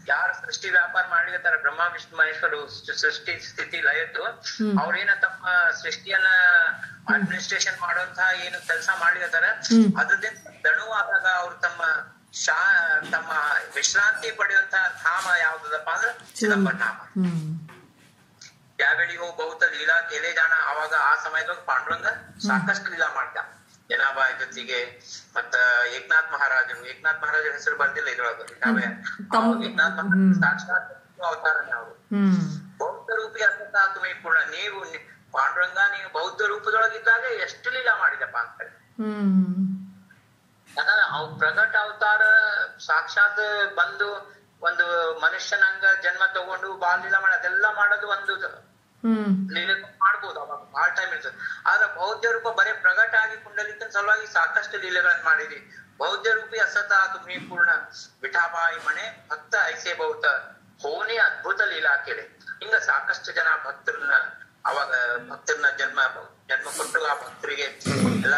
ಯಾರು ಸೃಷ್ಟಿ ವ್ಯಾಪಾರ ಮಾಡ್ಲಿಕತ್ತಾರ ಬ್ರಹ್ಮ ವಿಷ್ಣು ಮಹೇಶ್ವರು ಸೃಷ್ಟಿ ಸ್ಥಿತಿ ಲಯದ್ದು
ಹ್ಮ್.
ಅವ್ರೇನ ತಮ್ಮ ಸೃಷ್ಟಿಯನ್ನ ಅಡ್ಮಿನಿಸ್ಟ್ರೇಷನ್ ಮಾಡುವಂತಹ ಏನು ಕೆಲಸ ಮಾಡ್ಲಿಕತ್ತಾರ.
ತರ
ಅದ್ರದಿಂದ ದಣುವಾದಾಗ ಅವ್ರು ತಮ್ಮ ಶಾ ತಮ್ಮ ವಿಶ್ರಾಂತಿ ಪಡೆಯುವಂತಹ ಧಾಮ ಯಾವ್ದದಪ್ಪ ಅಂದ್ರೆ ಚಿದಂಬರ ಧಾಮ.
ಹ್ಮ್.
ಹೋಗಿ ಬಹುತ ಲೀಲಾ ಕೇಳೇ ಜಾಣ ಅವಾಗ ಆ ಸಮಯದಾಗ ಪಾಂಡುರಂಗ ಸಾಕಷ್ಟು ಲೀಲಾ ಮಾಡ್ದ ಜನಾಬಾಯಿ ಜೊತೆಗೆ ಮತ್ತ ಏಕನಾಥ್ ಮಹಾರಾಜರು ಏಕನಾಥ್ ಮಹಾರಾಜರ ಹೆಸರು ಬರ್ದಿಲ್ಲ ಇದ್ರೊಳಗ. ಏಕನಾಥ್. ಸಾಕ್ಷಾತ್ ಅವತಾರನೇ ಅವರು. ಬೌದ್ಧ ರೂಪಿ ತುಮಿ ಪೂರ್ಣ. ನೀವು ಪಾಂಡುರಂಗ ನೀವು ಬೌದ್ಧ ರೂಪದೊಳಗಿದ್ದಾಗ ಎಷ್ಟು ಲೀಲಾ ಮಾಡಿದಪ್ಪ ಅಂತ ಹೇಳಿ
ಹ್ಮ್.
ಯಾಕಂದ್ರೆ ಅವ್ ಪ್ರಗಟ ಅವತಾರ ಸಾಕ್ಷಾತ್ ಬಂದು ಒಂದು ಮನುಷ್ಯನಂಗ ಜನ್ಮ ತಗೊಂಡು ಬಾಲ್ ಲೀಲಾ ಮಾಡಿ ಅದೆಲ್ಲ ಮಾಡೋದು ಒಂದು ಮಾಡ್ಬೋದು ಅವಾಗ ಬಹಳ ಟೈಮ್ ಇರ್ತದೆ. ಆದ್ರೆ ಬೌದ್ಧ ರೂಪ ಬರೇ ಪ್ರಗಟ ಆಗಿ ಕುಂಡಲಿಕನ್ ಸಲುವಾಗಿ ಸಾಕಷ್ಟು ಲೀಲೆಗಳನ್ನ ಮಾಡಿದಿ. ಬೌದ್ಧ ರೂಪಿ ಅಸತ ತುಮಿ ಪೂರ್ಣ. ವಿಠಾಬಾಯಿ ಮನೆ ಭಕ್ತ ಐಸೆ ಬೌದ್ಧ. ಹೋನಿ ಅದ್ಭುತ ಲೀಲಾ ಕೇಳಿ. ಹಿಂಗ ಸಾಕಷ್ಟು ಜನ ಭಕ್ತರನ್ನ ಅವಾಗ ಭಕ್ತರನ್ನ ಜನ್ಮ ಜನ್ಮ ಕೊಟ್ಟು ಆ ಭಕ್ತರಿಗೆ ಎಲ್ಲ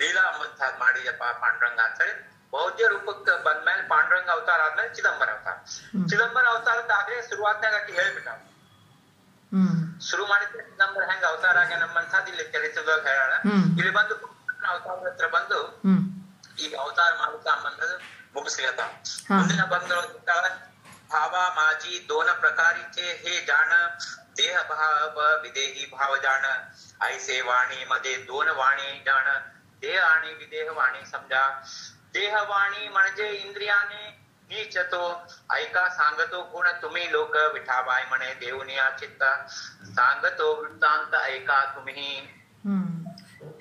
ಲೀಲಾ ಅಂತ ಮಾಡಿದಪ್ಪ ಪಾಂಡುರಂಗ ಅಂತ ಹೇಳಿ. ಬೌದ್ಧ ರೂಪಕ್ಕೆ ಬಂದ್ಮೇಲೆ ಪಾಂಡುರಂಗ ಅವತಾರ ಆದ್ಮೇಲೆ ಚಿದಂಬರ ಅವತಾರ. ಚಿದಂಬರ ಅವತಾರದ ಆಗ್ಲೇ ಶುರುವಾತ್ನಾಗ ಹೇಳ್ಬಿಟ್ಟ. ಶುರು ಮಾಡಿದ್ರೆ ನಮ್ಮ ಹೆಂಗ ಅವತಾರ ಆಗ ನಮ್ಮಂತಹದ್ದು ಇಲ್ಲಿ ಕರಿತದಾಗ ಹೇಳೋಣ. ಇಲ್ಲಿ ಬಂದು ಅವತಾರ ಹತ್ರ ಬಂದು ಈಗ ಅವತಾರ ಮಾಡುತ್ತಾ ಅನ್ನೋದು ಮುಗಿಸ್ಲಿತ್ತ ಮುಂದಿನ ಬಂದು ಭಾವ ಮಾಜಿ ದೋನ ಪ್ರಕಾರಿ ಚೇ ಹೇ ಜಾಣ ದೇಹ ಭಾವ ವಿದೇಹಿ ಭಾವ ಜಾಣ ಐಸೆ ವಾಣಿ ಮದೆ ದೋನ ವಾಣಿ ಜಾಣ ದೇಹ ಆಣಿ ವಿದೇಹ ವಾಣಿ ಸಮಜ ದೇಹ ವಾಣಿ ಮಣಜೆ ಇಂದ್ರಿಯಾನೇ නීචතෝ අයිකා සංගතෝ ගුණ තුමේ ලෝක විඨාවායමනේ දේවුනියා චිත්ත සංගතෝ වෘත්තාන්ත අයිකා
තුමෙහි.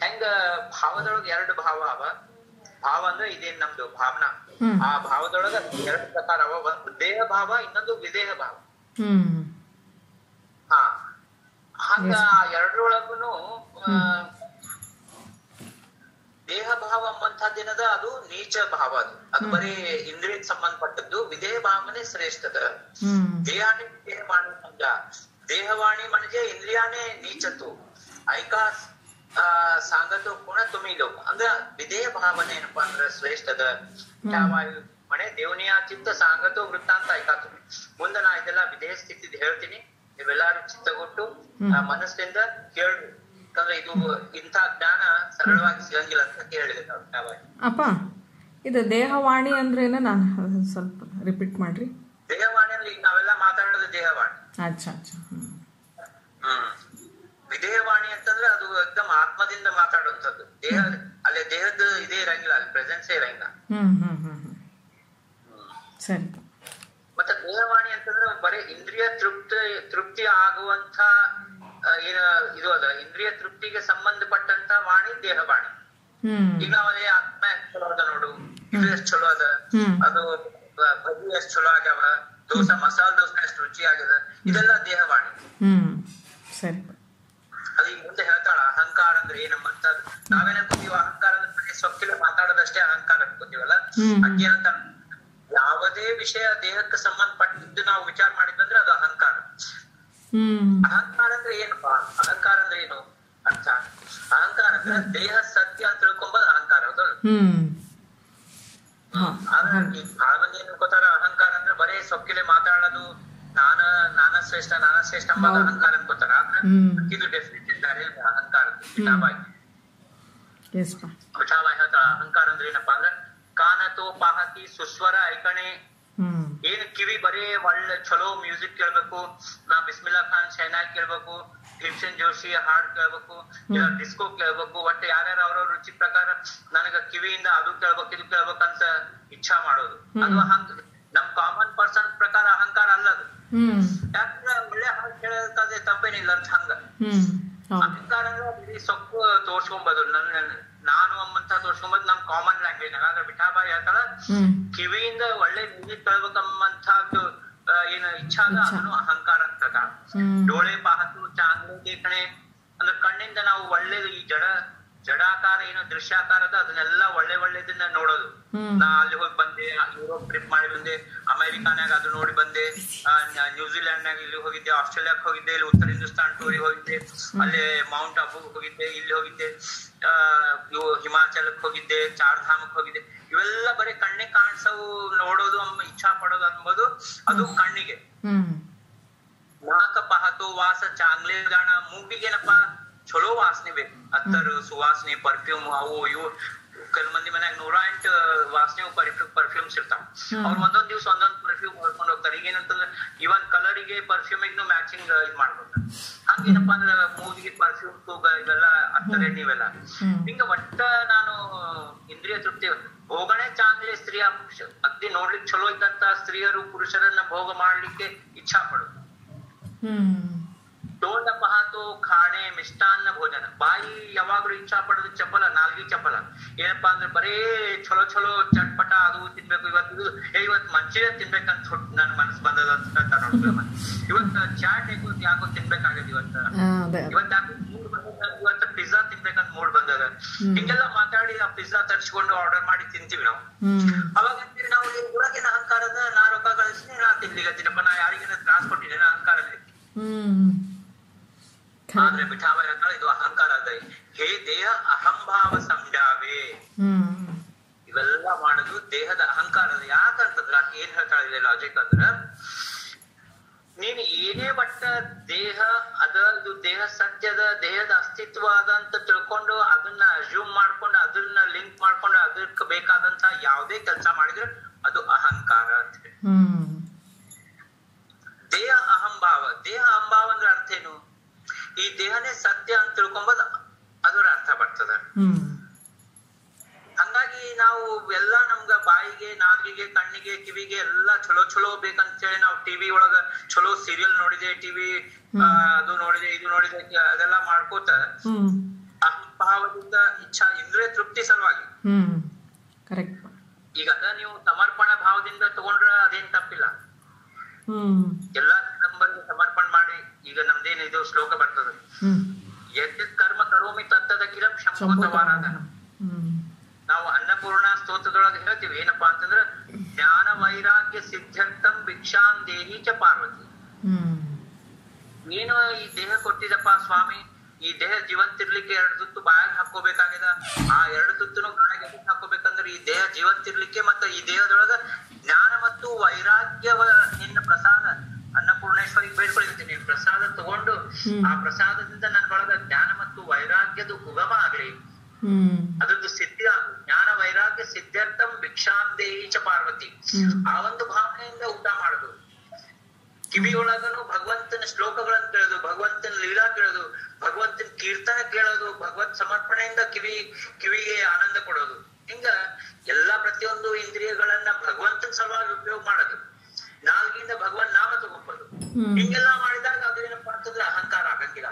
ಹೆಂಗ ಭಾವದೊಳಗೆ ಎರಡು ಭಾವ ಅವ ಭಾವ ಅಂದ್ರೆ ಇದೇನ್ ನಮ್ದು ಭಾವನಾ ಆ ಭಾವದೊಳಗ ಎರಡು ಪ್ರಕಾರ ಅವ ಒಂದು ದೇಹ ಭಾವ ಇನ್ನೊಂದು ವಿದೇಹ ಭಾವ ಹಾ ಹಂಗ ಎರಡರೊಳಗುನು ದೇಹ ಭಾವ ಅನ್ನುವಂಥದ್ದೇನದ ಅದು ನೀಚ ಭಾವ ಅದು. ಅದು ಬರೀ ಇಂದ್ರಿಯ ಸಂಬಂಧಪಟ್ಟದ್ದು ವಿಧೇಯ ಭಾವನೆ ಶ್ರೇಷ್ಠದ ದೇಹಾಣಿ ದೇಹವಾಣಿ ಸಂಘ ದೇಹವಾಣಿ ಮನೆಗೆ ಇಂದ್ರಿಯಾನೇ ನೀಚತು ಆ ಸಾಂಗತು ಗುಣ ತುಮಿಲು. ಅಂದ್ರ ವಿಧೇಯ ಭಾವನೆ ಏನಪ್ಪಾ ಅಂದ್ರ ಶ್ರೇಷ್ಠದ. ಯಾವ ಮನೆ ದೇವನಿಯ ಚಿತ್ತ ಸಾಂಗತು ವೃತ್ತಾಂತ ಐಕಾ ತುಮಿ ಮುಂದೆ ನಾ ಇದೆಲ್ಲ ವಿಧೇಯ ಸ್ಥಿತಿ ಹೇಳ್ತೀನಿ. ನೀವೆಲ್ಲಾರು ಚಿತ್ತಗೊಟ್ಟು ಮನಸ್ಸಿಂದ ಕೇಳು ಯಾಕಂದ್ರೆ ಇದು ಇಂಥ ಜ್ಞಾನ ಸರಳವಾಗಿ ಸಿಗಂಗಿಲ್ಲ ಅಂತ ಯಾವಾಗ.
ಅಪ್ಪ ಇದು ದೇಹವಾಣಿ ಅಂದ್ರೇನ ನಾನು ಸ್ವಲ್ಪ ರಿಪೀಟ್ ಮಾಡ್ರಿ.
ದೇಹವಾಣಿ ಅಂದ್ರೆ ಈಗ ನಾವೆಲ್ಲ ಮಾತಾಡೋದು ದೇಹವಾಣಿ.
ಅಚ್ಚಾ ಅಚ್ಚಾ ಹ್ಮ್.
ವಿದೇಹವಾಣಿ ಅಂತಂದ್ರೆ ಅದು ಎಕ್ದಮ್ ಆತ್ಮದಿಂದ ಮಾತಾಡುವಂಥದ್ದು. ದೇಹ ಅಲ್ಲಿ ದೇಹದ ಇದೇ ಇರಂಗಿಲ್ಲ ಅಲ್ಲಿ ಪ್ರೆಸೆನ್ಸ್ ಇರಂಗಿಲ್ಲ.
ಹ್ಮ್ ಹ್ಮ್ ಹ್ಮ್ ಹ್ಮ್. ಸರಿ.
ಮತ್ತೆ ದೇಹವಾಣಿ ಅಂತಂದ್ರೆ ಬರೀ ಇಂದ್ರಿಯ ತೃಪ್ತಿ ತೃಪ್ತಿ ಆಗುವಂತ ಏನ ಇದು ಅದ ಇಂದ್ರಿಯ ತೃಪ್ತಿಗೆ ಸಂಬಂಧಪಟ್ಟಂತ ವಾಣಿ ದೇಹವಾಣಿ
ವಾಣಿ
ಈಗ ನಾವಲ್ಲಿ ಆತ್ಮ ಎಷ್ಟ್ ಚಲೋ ಅದ ನೋಡು ಇದು ಎಷ್ಟ್ ಚಲೋ ಅದ ಅದು ಬಜ್ಜಿ ಎಷ್ಟ್ ಚಲೋ ಆಗ್ಯಾವ ದೋಸೆ ಮಸಾಲ ದೋಸೆ ಎಷ್ಟ್ ರುಚಿ ಆಗ್ಯದ ಇದೆಲ್ಲ ದೇಹವಾಣಿ
ವಾಣಿ ಸರಿ.
ಅದು ಈಗ ಮುಂದೆ ಹೇಳ್ತಾಳ ಅಹಂಕಾರ ಅಂದ್ರೆ ಏನಮ್ಮಂತ ನಾವೇನ್ ಕೂತೀವ ಅಹಂಕಾರ ಅಂದ್ರೆ ಸೊಕ್ಕಿಲ ಮಾತಾಡೋದಷ್ಟೇ ಅಹಂಕಾರ ಅನ್ಕೋತೀವಲ್ಲ?
ಅಂತ
ಅಕ್ಕೇನಂತ ಯಾವುದೇ ವಿಷಯ ದೇಹಕ್ಕೆ ಸಂಬಂಧಪಟ್ಟಿದ್ದು ನಾವು ವಿಚಾರ ಮಾಡಿದ್ವಂದ್ರೆ ಅದು ಅಹಂಕಾರ. ಅಹಂಕಾರ ಅಂದ್ರೆ ಏನಪ್ಪಾ? ಅಹಂಕಾರ ಅಂದ್ರೆ ಏನು? ಅರ್ಥ. ಅಹಂಕಾರ ಅಂದ್ರೆ ದೇಹ ಸತ್ಯ ಅಂತ ತಿಳ್ಕೊಂಬೋದು ಅಹಂಕಾರ ಹೌದಲ್ಲ
ಹ್ಮ್. ಹಾ.
ಆದ್ರೆ ಈಗ ಬಹಳ ಮಂದಿ ಏನ್ ಅನ್ಕೋತಾರ ಅಹಂಕಾರ ಅಂದ್ರೆ ಬರೀ ಸೊಕ್ಕಿಲೆ ಮಾತಾಡೋದು ನಾನ ನಾನ ಶ್ರೇಷ್ಠ ನಾನ ಶ್ರೇಷ್ಠ
ಹೌದು.
ಅಹಂಕಾರ ಅನ್ಕೋತಾರ. ಇದು ಡೆಫಿನೆಟ್ ಇದ್ದಾರೆ ಅಹಂಕಾರ ಹೇಳ್ತಾಳ ಅಹಂಕಾರ ಅಂದ್ರೆ ಏನಪ್ಪಾ ಅಂದ್ರೆ ಕಾನತೋ ಪಾಹತಿ ಸುಸ್ವರ ಐಕಣೆ ಏನ್ ಕಿವಿ ಬರೀ ಒಳ್ಳೆ ಚಲೋ ಮ್ಯೂಸಿಕ್ ಕೇಳ್ಬೇಕು ನಾ ಬಿಸ್ಮಿಲ್ಲಾ ಖಾನ್ ಶೈನಾ ಕೇಳ್ಬೇಕು ಭೀಮ್ಸೆನ್ ಜೋಶಿ ಹಾಡ್ ಕೇಳ್ಬೇಕು ಇಲ್ಲ ಡಿಸ್ಕೋ ಕೇಳ್ಬೇಕು ಒಟ್ಟು ಯಾರ್ಯಾರ ಅವ್ರವ್ರ ರುಚಿ ಪ್ರಕಾರ ನನಗ ಕಿವಿಯಿಂದ ಅದು ಕೇಳ್ಬೇಕು ಇದು ಕೇಳ್ಬೇಕಂತ ಇಚ್ಛಾ ಮಾಡೋದು. ಅದು ಹಂಗ ನಮ್ ಕಾಮನ್ ಪರ್ಸನ್ ಪ್ರಕಾರ ಅಹಂಕಾರ ಅಲ್ಲ ಅದು.
ಹ್ಮ್.
ಯಾಕಂದ್ರೆ ಒಳ್ಳೆ ಹಾಡ್ ಕೇಳೋದಕ್ಕಾದ್ರೆ ತಪ್ಪೇನಿಲ್ಲ ಅಂತ ಹಂಗ. ಅಹಂಕಾರ ಅಂದ್ರೆ ಸೊಕ್ಕು ತೋರ್ಸ್ಕೊಂಬೋದು ನನ್ನ ನಾನು ಅಮ್ಮಂತ ತೋರ್ಸ್ಕೊಂಬದ್ ನಮ್ ಕಾಮನ್ ಲ್ಯಾಂಗ್ವೇಜ್ ಆದ್ರೆ ಬಿಠಾಬಾಯಿ ಹೇಳ್ತಾಳ ಕಿವಿಯಿಂದ ಒಳ್ಳೆ ಮ್ಯೂಸಿಕ್ ತಳ್ಬೇಕಮ್ಮಂತ ಏನು ಇಚ್ಛಾ ಅದ. ಅದನ್ನು ಅಹಂಕಾರ ಅಂತ
ಹ್ಮ್.
ಡೋಳೆ ಬಾಹತು ಚಾಂದ್ರ ದೇಖಣೆ ಅಂದ್ರೆ ಕಣ್ಣಿಂದ ನಾವು ಒಳ್ಳೇದು ಈ ಜಡ ಜಡಾಕಾರ ಏನು ದೃಶ್ಯಾಕಾರ ಅದ ಅದನ್ನೆಲ್ಲ ಒಳ್ಳೆ ಒಳ್ಳೆದನ್ನ ನೋಡೋದು. ನಾ ಅಲ್ಲಿ ಹೋಗಿ ಬಂದೆ ಯುರೋಪ್ ಟ್ರಿಪ್ ಮಾಡಿ ಬಂದೆ ಅಮೆರಿಕಾನಾಗ ಅದು ನೋಡಿ ಬಂದೆ ನ್ಯೂಜಿಲೆಂಡ್ ನಾಗ ಇಲ್ಲಿ ಹೋಗಿದ್ದೆ ಆಸ್ಟ್ರೇಲಿಯಾಕ್ ಹೋಗಿದ್ದೆ ಇಲ್ಲಿ ಉತ್ತರ ಹಿಂದೂಸ್ತಾನ್ ಟೂರಿಗೆ ಹೋಗಿದ್ದೆ ಅಲ್ಲಿ ಮೌಂಟ್ ಅಬು ಹೋಗಿದ್ದೆ ಇಲ್ಲಿ ಹೋಗಿದ್ದೆ ಹಿಮಾಚಲಕ್ ಹೋಗಿದ್ದೆ ಚಾರ್ ಧಾಮಕ್ ಹೋಗಿದ್ದೆ. ಇವೆಲ್ಲ ಬರೀ ಕಣ್ಣಿಗೆ ಕಾಣಿಸವು ನೋಡೋದು ಅಮ್ಮ ಇಚ್ಛಾ ಪಡೋದು ಅನ್ಬೋದು ಅದು ಕಣ್ಣಿಗೆ. ನಾಕ ಪಾಹತು ವಾಸ ಚಾಂಗ್ಲೇ ಗಾಣ ಮೂಗಿಗೇನಪ್ಪಾ ಚಲೋ ವಾಸನೆ ಬೇಕು. ಅತ್ತರ್ ಸುವಾಸನೆ ಪರ್ಫ್ಯೂಮ್ ಅವು ಇವು. ಕೆಲ ಮಂದಿ ಮನ್ಯಾಗ ನೂರ ಎಂಟು ವಾಸನೆ ಪರ್ಫ್ಯೂಮ್ ಪರ್ಫ್ಯೂಮ್ಸ್ ಇರ್ತಾವ. ಅವ್ರು ಒಂದೊಂದ್ ದಿವ್ಸ ಒಂದೊಂದ್ ಪರ್ಫ್ಯೂಮ್ ಹೊಡ್ಕೊಂಡು ಹೋಗ್ತಾರೆ. ಈಗ ಏನಂತಂದ್ರೆ ಇವನ್ ಕಲರಿಗೆ ಪರ್ಫ್ಯೂಮಿಗ್ನು ಮ್ಯಾಚಿಂಗ್ ಇದ್ ಮಾಡ್ಬೇಕು ಹಂಗೇನಪ್ಪಾ ಅಂದ್ರೆ ಮೂಗಿಗೆ ಪರ್ಫ್ಯೂಮ್ ಇವೆಲ್ಲ ಅತ್ತರೆ ನೀವೆಲ್ಲ. ಹಿಂಗ ಒಟ್ಟ ನಾನು ಇಂದ್ರಿಯ ತೃಪ್ತಿ ಭೋಗಣೆ ಚಾಂದ್ರೆ ಸ್ತ್ರೀಯ ಪುರುಷ. ಅಗ್ದಿ ನೋಡ್ಲಿಕ್ಕೆ ಚಲೋ ಇದ್ದಂತ ಸ್ತ್ರೀಯರು ಪುರುಷರನ್ನ ಭೋಗ ಮಾಡ್ಲಿಕ್ಕೆ ಇಚ್ಛಾ ಪಡೋದು. ತೋಂಡ ಪಹಾತು ಖಾಣೆ ಮಿಷ್ಟಾನ್ನ ಭೋಜನ. ಬಾಯಿ ಯಾವಾಗ್ಲೂ ಇಚ್ಛಾ ಪಡೋದು ಚಪಲ ನಾಲ್ಗಿ ಚಪಲ ಏನಪ್ಪಾ ಅಂದ್ರೆ ಬರೇ ಚಲೋ ಚಲೋ ಚಟ್ಪಟ ಅದು ತಿನ್ಬೇಕು ಇವತ್ತು ಇವತ್ತು ಮಂಚೂರಿಯನ್ ತಿನ್ಬೇಕಂತ ನನ್ನ ನನ್ ಮನಸ್ ಬಂದದ ಅಂತ. ಇವತ್ತು ಚಾಟ್ ಯಾಕೋ ಯಾಕೋ ತಿನ್ಬೇಕಾಗ್ಯದ ಇವತ್ತ. ಇವತ್ತು ಯಾಕೋ ಇವತ್ತು ಪಿಜ್ಜಾ ತಿನ್ಬೇಕಂತ ಮೂಡ್ ಬಂದದ. ಹಿಂಗೆಲ್ಲ ಮಾತಾಡಿ ಆ ಪಿಜ್ಜಾ ತರ್ಸ್ಕೊಂಡು ಆರ್ಡರ್ ಮಾಡಿ ತಿಂತೀವಿ ನಾವು. ಅವಾಗ ನಾವು ಊರಾಗಿನ ಅಹಂಕಾರದ ನಾ ರೊಕ್ಕ ಗಳಿಸಿ ನಾ ತಿನ್ಲಿಗತ್ತೀನಪ್ಪ ನಾ ಯಾರಿಗೇನ ತ್ರಾಸ್ ಕೊಟ್ಟಿದ್ದೇನೆ ಅಹಂಕಾರದಲ್ಲಿ. ಆದ್ರೆ ಮಿಠಾವೈ ಅಂತ ಇದು ಅಹಂಕಾರ ಅಂದ್ರೆ ಹೇ ದೇಹ ಅಹಂಭಾವ ಸಂಜಾವೆ ಇವೆಲ್ಲ ಮಾಡುದು ದೇಹದ ಅಹಂಕಾರ ಯಾಕಂತಂದ್ರ ಏನ್ ಹೇಳ್ತಾ ಇದೆ ಲಾಜಿಕ್ ಅಂದ್ರೆ ನೀನು ಏನೇ ಬಟ್ಟ ದೇಹ ಅದರದು ದೇಹ ಸತ್ಯದ ದೇಹದ ಅಸ್ತಿತ್ವ ಅದ ಅಂತ ತಿಳ್ಕೊಂಡು ಅದನ್ನ ಅಸ್ಯೂಮ್ ಮಾಡ್ಕೊಂಡು ಅದನ್ನ ಲಿಂಕ್ ಮಾಡ್ಕೊಂಡು ಅದಕ್ಕೆ ಬೇಕಾದಂತ ಯಾವುದೇ ಕೆಲಸ ಮಾಡಿದ್ರೆ ಅದು ಅಹಂಕಾರ ಅಂತ ಹೇಳಿ.
ದೇಹ
ಅಹಂಭಾವ. ದೇಹ ಅಹಂಭಾವ ಅಂದ್ರೆ ಅರ್ಥ ಏನು? ಈ ದೇಹನೇ ಸತ್ಯ ಅಂತ ತಿಳ್ಕೊಂಬದ್ ಅದರ ಅರ್ಥ ಬರ್ತದ. ಹಂಗಾಗಿ ನಾವು ಎಲ್ಲಾ ನಮ್ಗ ಬಾಯಿಗೆ ನಾಲ್ಗಿಗೆ ಕಣ್ಣಿಗೆ ಕಿವಿಗೆ ಎಲ್ಲಾ ಚಲೋ ಚಲೋ ಬೇಕಂತೇಳಿ ನಾವು ಟಿವಿ ಒಳಗ ಚಲೋ ಸೀರಿಯಲ್ ನೋಡಿದೆ ಟಿವಿ ಅದು ನೋಡಿದೆ ಇದು ನೋಡಿದೆ ಅದೆಲ್ಲ ಮಾಡ್ಕೋತ ಅಹಂಭಾವದಿಂದ ಇಚ್ಛಾ ಇಂದ್ರಿಯ ತೃಪ್ತಿ ಸಲುವಾಗಿ. ಈಗ ಅದ ನೀವು ಸಮರ್ಪಣ ಭಾವದಿಂದ ತಗೊಂಡ್ರ ಅದೇನ್ ತಪ್ಪಿಲ್ಲ. ಎಲ್ಲಾ ಸಮರ್ಪಣ ಸಮರ್ಪಣೆ ಮಾಡಿ ಈಗ ನಮ್ದೇನಿದು ಶ್ಲೋಕ ಬರ್ತದೆ. ಯತ್ ಕರ್ಮ ಕರೋಮಿ ತತ್ತದ ಕಿರಂ ಶಂಭೂತವಾರಾಧನ
ಹ್ಮ್.
ನಾವು ಅನ್ನಪೂರ್ಣ ಸ್ತೋತ್ರದೊಳಗೆ ಹೇಳ್ತೀವಿ ಏನಪ್ಪಾ ಅಂತಂದ್ರೆ ಜ್ಞಾನ ವೈರಾಗ್ಯ ಸಿದ್ಧಾರ್ಥಂ ಭಿಕ್ಷಾನ್ ದೇಹಿ ಚ ಪಾರ್ವತಿ.
ನೀನು
ಏನು ಈ ದೇಹ ಕೊಟ್ಟಿದಪ್ಪ ಸ್ವಾಮಿ ಈ ದೇಹ ಜೀವಂತಿರ್ಲಿಕ್ಕೆ ಎರಡು ತುತ್ತು ಬಾಯಾಗ ಹಾಕೋಬೇಕಾಗ್ಯದ ಆ ಎರಡು ತುತ್ತುನು ಬಾಯಾಗ ಹಾಕೋಬೇಕಂದ್ರೆ ಈ ದೇಹ ಜೀವಂತಿರ್ಲಿಕ್ಕೆ ಮತ್ತ ಈ ದೇಹದೊಳಗ ಜ್ಞಾನ ಮತ್ತು ವೈರಾಗ್ಯವ ನಿನ್ನ ಪ್ರಸಾದ ಅನ್ನಪೂರ್ಣೇಶ್ವರಿಗೆ ಬೇಡ್ಕೊಳ್ತೀನಿ ಪ್ರಸಾದ ತಗೊಂಡು
ಹ್ಮ್.
ಆ ಪ್ರಸಾದದಿಂದ ನನ್ನ ಒಳಗ ಜ್ಞಾನ ಮತ್ತು ವೈರಾಗ್ಯದ ಉಗಮ ಆಗ್ಲಿ
ಹ್ಮ್
ಅದರದ್ದು ಸಿದ್ಧಿ ಆಗು ಜ್ಞಾನ ವೈರಾಗ್ಯ ಸಿದ್ಧಾರ್ಥಂ ಭಿಕ್ಷಾಂದೇಹಿ ಚ ಪಾರ್ವತಿ
ಹ್ಮ್.
ಆ ಒಂದು ಭಾವನೆಯಿಂದ ಊಟ ಮಾಡುದು ಕಿವಿಯೊಳಗನು ಭಗವಂತನ ಶ್ಲೋಕಗಳನ್ನ ಕೇಳೋದು ಭಗವಂತನ ಲೀಲಾ ಕೇಳೋದು ಭಗವಂತನ ಕೀರ್ತನ ಕೇಳೋದು ಭಗವತ್ ಸಮರ್ಪಣೆಯಿಂದ ಕಿವಿ ಕಿವಿಗೆ ಆನಂದ ಕೊಡೋದು ಹಿಂಗ ಎಲ್ಲಾ ಪ್ರತಿಯೊಂದು ಇಂದ್ರಿಯಗಳನ್ನ ಭಗವಂತನ ಸಲುವಾಗಿ ಉಪಯೋಗ ಮಾಡೋದು ನಾಲ್ಗಿಂದ ಭಗವನ್ ನಾಮ ತಗೊಂಬೋದು
ಹ್ಮ್.
ಹಿಂಗೆಲ್ಲಾ ಮಾಡಿದಾಗ ಅದು ಏನಪ್ಪಾ ಅಂತಂದ್ರೆ ಅಹಂಕಾರ ಆಗಂಗಿಲ್ಲ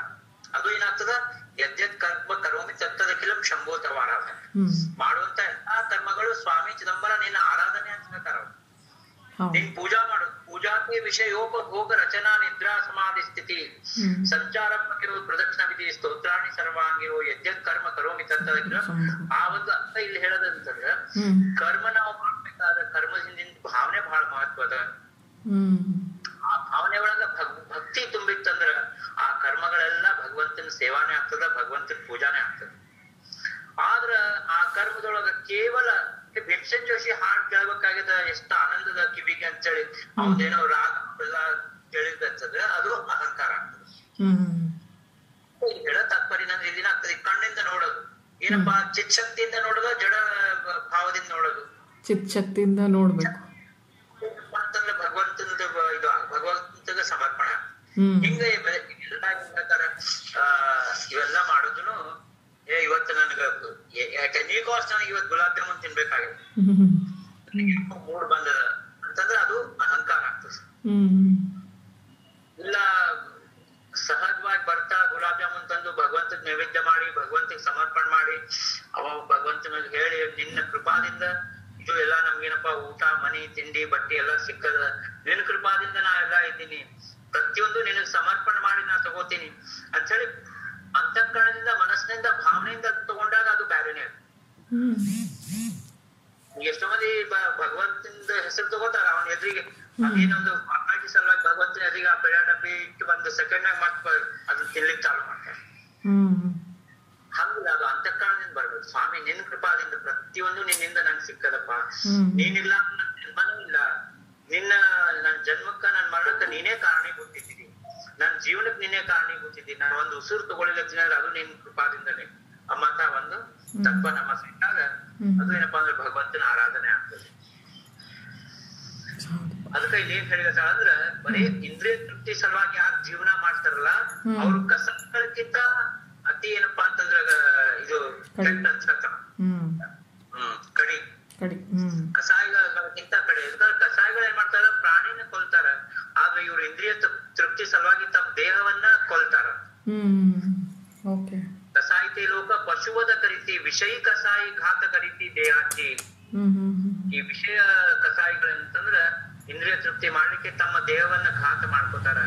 ಅದು ಏನಾಗ್ತದ ಯದ್ಯತ್ ಕರ್ಮ ಕರೋಮಿ ತತ್ತದಕ್ಕಿಲಂ ಶಂಭೋತವಾರಾಧನೆ
ಹ್ಮ್
ಮಾಡುವಂತ ಎಲ್ಲಾ ಕರ್ಮಗಳು ಸ್ವಾಮಿ ಚಿದಂಬರ ನಿನ್ನ ಆರಾಧನೆ ಅಂತ ಹೇಳ್ತಾರ ಅವ್ರು.
ಹೌದು
ನಿನ್ ಪೂಜಾ ಮಾಡು ಪೂಜಾಕ್ಕೆ ವಿಷಯೋಪಭೋಗ ರಚನಾ ನಿದ್ರಾ ಸಮಾಧಿ ಸ್ಥಿತಿ
ಹ್ಮ್.
ಸಂಚಾರಕ್ಕಿರೋ ಪ್ರದಕ್ಷಿಣ ವಿಧಿ ಸ್ತೋತ್ರಾಣಿ ಸರ್ವಾಂಗಿರೋ ಯದ್ಯತ್ ಕರ್ಮ ಕರೋಮಿ ತತ್ತದಕ್ಕಿಲ ಆ ಒಂದು ಅರ್ಥ ಇಲ್ಲಿ ಹೇಳೋದಂತಂದ್ರ
ಹ್ಮ್
ಕರ್ಮ ನಾವು ಮಾಡ್ಬೇಕಾದ ಕರ್ಮ ಹಿಂದಿನ ಭಾವನೆ ಬಹಳ ಮಹತ್ವದ
ಹ್ಮ್
ಆ ಭಾವನೆ ಒಳಗ ಭಗ್- ಭಕ್ತಿ ತುಂಬಿತ್ತಂದ್ರ ಆ ಕರ್ಮಗಳೆಲ್ಲ ಭಗವಂತನ ಸೇವಾನೇ ಆಗ್ತದ ಭಗವಂತನ ಪೂಜಾನೇ ಆಗ್ತದ ಆದ್ರ ಆ ಕರ್ಮದೊಳಗ ಕೇವಲ ಭೀಮಸೇನ್ ಜೋಶಿ ಹಾಡ್ ಕೇಳ್ಬೇಕಾಗ್ಯದ ಎಷ್ಟ ಆನಂದದ ಕಿವಿಗೆ ಅಂತೇಳಿ ಅವನೇನೋ ರಾಗ ಎಲ್ಲ ಕೇಳಿದಂತಂದ್ರ ಅದು ಅಹಂಕಾರ ಆಗ್ತದೆ. ಜಡ ತಾತ್ಪರ್ಯ ನಂದ್ರೆ ಇಲ್ಲಿನ ಆಗ್ತದೆ. ಕಣ್ಣಿಂದ ನೋಡೋದು. ಏನಪ್ಪಾ ಚಿತ್ ಶಕ್ತಿಯಿಂದ ನೋಡೋದು ಜಡ ಭಾವದಿಂದ ನೋಡೋದು?
ಚಿತ್ ಶಕ್ತಿಯಿಂದ ನೋಡ್ಬೇಕು
ಅಂತಂದ್ರೆ ಭಗವಂತನದ ಇದು ಭಗವಂತನ ಸಮರ್ಪಣೆ. ಹಿಂಗ ಎಲ್ಲ ಇವೆಲ್ಲ ಮಾಡೋದುನು ಏ ಇವತ್ತು ನನಗ ಯಾಕೆ ಕಾಸ್ಟ್ ನನಗೆ ಇವತ್ತು ಗುಲಾಬ್ ಜಾಮೂನ್ ತಿನ್ಬೇಕಾಗಿದೆ. ಮೂಡ್ ಬಂದದ. ಅಂತಂದ್ರೆ ಅದು ಅಹಂಕಾರ ಆಗ್ತದೆ. ಇಲ್ಲ ಸಹಜವಾಗಿ ಬರ್ತಾ ಗುಲಾಬ್ ಜಾಮೂನ್ ತಂದು ಭಗವಂತಗ್ ನೈವೇದ್ಯ ಮಾಡಿ ಭಗವಂತಗ್ ಸಮರ್ಪಣೆ ಮಾಡಿ ಅವ ಭಗವಂತನಿಗೆ ಹೇಳಿ ನಿನ್ನ ಕೃಪಾದಿಂದ ಇದು ಎಲ್ಲ ನಮ್ಗೇನಪ್ಪ ಊಟ ಮನಿ ತಿಂಡಿ ಬಟ್ಟೆ ಎಲ್ಲ ಸಿಕ್ಕದ. ನಿನ್ನ ಕೃಪಾದಿಂದ ನಾ ಎಲ್ಲ ಇದ್ದೀನಿ. ಪ್ರತಿಯೊಂದು ನಿನಗ್ ಸಮರ್ಪಣೆ ಮಾಡಿ ನಾ ತಗೋತೀನಿ ಅಂತ ಹೇಳಿ ಅಂತಃಕರಣದಿಂದ ಮನಸ್ಸಿನಿಂದ ಭಾವನೆಯಿಂದ ತಗೊಂಡಾಗ ಅದು ಬ್ಯಾರೆನೆ ಎಷ್ಟೋ ಮಂದಿ ಬ- ಭಗವಂತನ ಹೆಸರು ತಗೋತಾರ ಅವನ ಎದುರಿಗೆ ಏನೊಂದು ಮಾತಾಡಿ ಸಲುವಾಗಿ ಭಗವಂತನ ಎದುರಿಗೆ ಆ ಬೆಳೆ ಡಬ್ಬಿ ಇಟ್ಟು ಬಂದು ಸೆಕೆಂಡ್ ನಾಗ ಮತ್ ಅದನ್ನ ತಿನ್ಲಿಕ್ಕೆ ಚಾಲು ಮಾಡ್ತಾರೆ. ಹಂಗಿಲ್ಲ ಅದು ಅಂತಃಕರಣದಿಂದ ಬರ್ಬೇಕು. ಸ್ವಾಮಿ ನಿನ್ ಕೃಪಾದಿಂದ ಪ್ರತಿಯೊಂದು ನಿನ್ನಿಂದ ನಂಗೆ ಸಿಕ್ಕದಪ್ಪ. ನೀನಿಲ್ಲ ಅಂದ್ರೆ ನನ್ ಜನ್ಮನೂ ಇಲ್ಲ. ನಿನ್ನ ನನ್ನ ಜನ್ಮಕ್ಕ ನನ್ನ ಮರಣಕ್ಕ ನೀನೇ ಕಾರಣೀಭೂತಿದ್ದೀನಿ ನನ್ ಜೀವನಕ್ಕೆ ನೀನೇ ಕಾರಣೀಭೂತಿದ್ದೀನಿ ನಾನು ಒಂದು ಉಸಿರು ತಗೊಳ್ಳಿಲ್ಲ ಅದು ನಿನ್ ಕೃಪಾದಿಂದನೇ ಅಮ್ಮಂತ ಒಂದು ತತ್ವ ನಮ್ಮ ಸಿಕ್ಕಾಗ. ಅದು ಏನಪ್ಪಾ ಅಂದ್ರೆ ಭಗವಂತನ ಆರಾಧನೆ ಆಗ್ತದೆ. ಅದಕ್ಕೆ ಇಲ್ಲಿ ಏನ್ ಹೇಳಿದ ಅಂದ್ರ ಬರೀ ಇಂದ್ರಿಯ ತೃಪ್ತಿ ಸಲುವಾಗಿ ಯಾರು ಜೀವನ ಮಾಡ್ತಾರಲ್ಲ ಅವ್ರ ಕಸಗಳಕ್ಕಿಂತ ಅತಿ ಏನಪ್ಪಾ ಅಂತಂದ್ರ ಇದು. ಕೆಟ್ಟ ಅಂತ ಹೇಳ್ತಾರ
ಹ್ಮ್
ಕಡಿ. ಕಸಾಯಿಗಳಕ್ಕಿಂತ ಕಡೆ. ಕಸಾಯಗಳು ಕಸಾಯಿಗಳು ಏನ್ ಮಾಡ್ತಾರ ಪ್ರಾಣಿನ ಕೊಲ್ತಾರ. ಆದ್ರೆ ಇವ್ರ ಇಂದ್ರಿಯ ತೃಪ್ತಿ ಸಲುವಾಗಿ ತಮ್ಮ ದೇಹವನ್ನ ಕೊಲ್ತಾರ.
ಹ್ಮ್. ಓಕೆ.
ಕಸಾಯಿತಿ ಲೋಕ ಪಶುವದ ಕರಿತಿ ವಿಷಯ ಕಸಾಯಿ ಘಾತ ಕರಿತಿ ದೇಹಾಚಿ ಈ ವಿಷಯ ಕಸಾಯಿಗಳಂತಂದ್ರ ಇಂದ್ರಿಯ ತೃಪ್ತಿ ಮಾಡ್ಲಿಕ್ಕೆ ತಮ್ಮ ದೇಹವನ್ನ ಘಾತ ಮಾಡ್ಕೋತಾರ.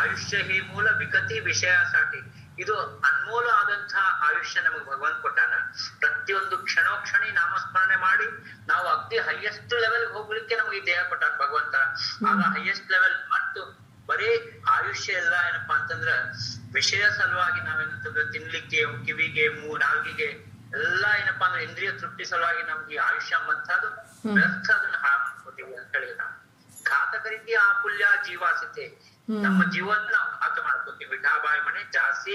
ಆಯುಷ್ಯ ಹೇ ಮೂಲ ವಿಕತಿ ವಿಷಯ ಸಾಟಿ. ಇದು ಅನ್ಮೋಲ ಆದಂತಹ ಆಯುಷ್ಯ ನಮಗ್ ಭಗವಂತ ಕೊಟ್ಟಾನ. ಪ್ರತಿಯೊಂದು ಕ್ಷಣೋಕ್ಷಣಿ ನಾಮಸ್ಮರಣೆ ಮಾಡಿ ನಾವು ಅಗ್ದಿ ಹೈಯೆಸ್ಟ್ ಲೆವೆಲ್ ಹೋಗ್ಲಿಕ್ಕೆ ನಮ್ಗೆ ಈ ದೇಹ ಕೊಟ್ಟಾನ ಭಗವಂತ. ಆಗ ಹೈಯೆಸ್ಟ್ ಲೆವೆಲ್ ಮತ್ತು ಬರೀ ಆಯುಷ್ಯ ಎಲ್ಲ ಏನಪ್ಪಾ ಅಂತಂದ್ರ ವಿಷಯ ಸಲುವಾಗಿ ನಾವೇನಂತಂದ್ರೆ ತಿನ್ಲಿಕ್ಕೆ ಕಿವಿಗೆ ಮೂ ನಾಲ್ಗಿಗೆ ಎಲ್ಲಾ ಏನಪ್ಪಾ ಅಂದ್ರೆ ಇಂದ್ರಿಯ ತೃಪ್ತಿ ಸಲುವಾಗಿ ನಮ್ಗೆ ಆಯುಷ್ಯ ಅಂಬಂತದ್ದು
ಹ್ಮ್.
ವ್ಯರ್ಥ ಅದನ್ನ ಹಾಳು ಮಾಡ್ಕೋತೀವಿ ಅಂತ ಹೇಳಿ ನಾವು. ಘಾತಕ ರೀತಿ ಆ ಪುಲ್ಯ ಜೀವಾಸತೆ. ನಮ್ಮ ಜೀವನ ಘಾತ ಮಾಡ್ಕೋತೀವಿ. ವಿಠಾಬಾಯಿ ಮನೆ ಜಾಸ್ತಿ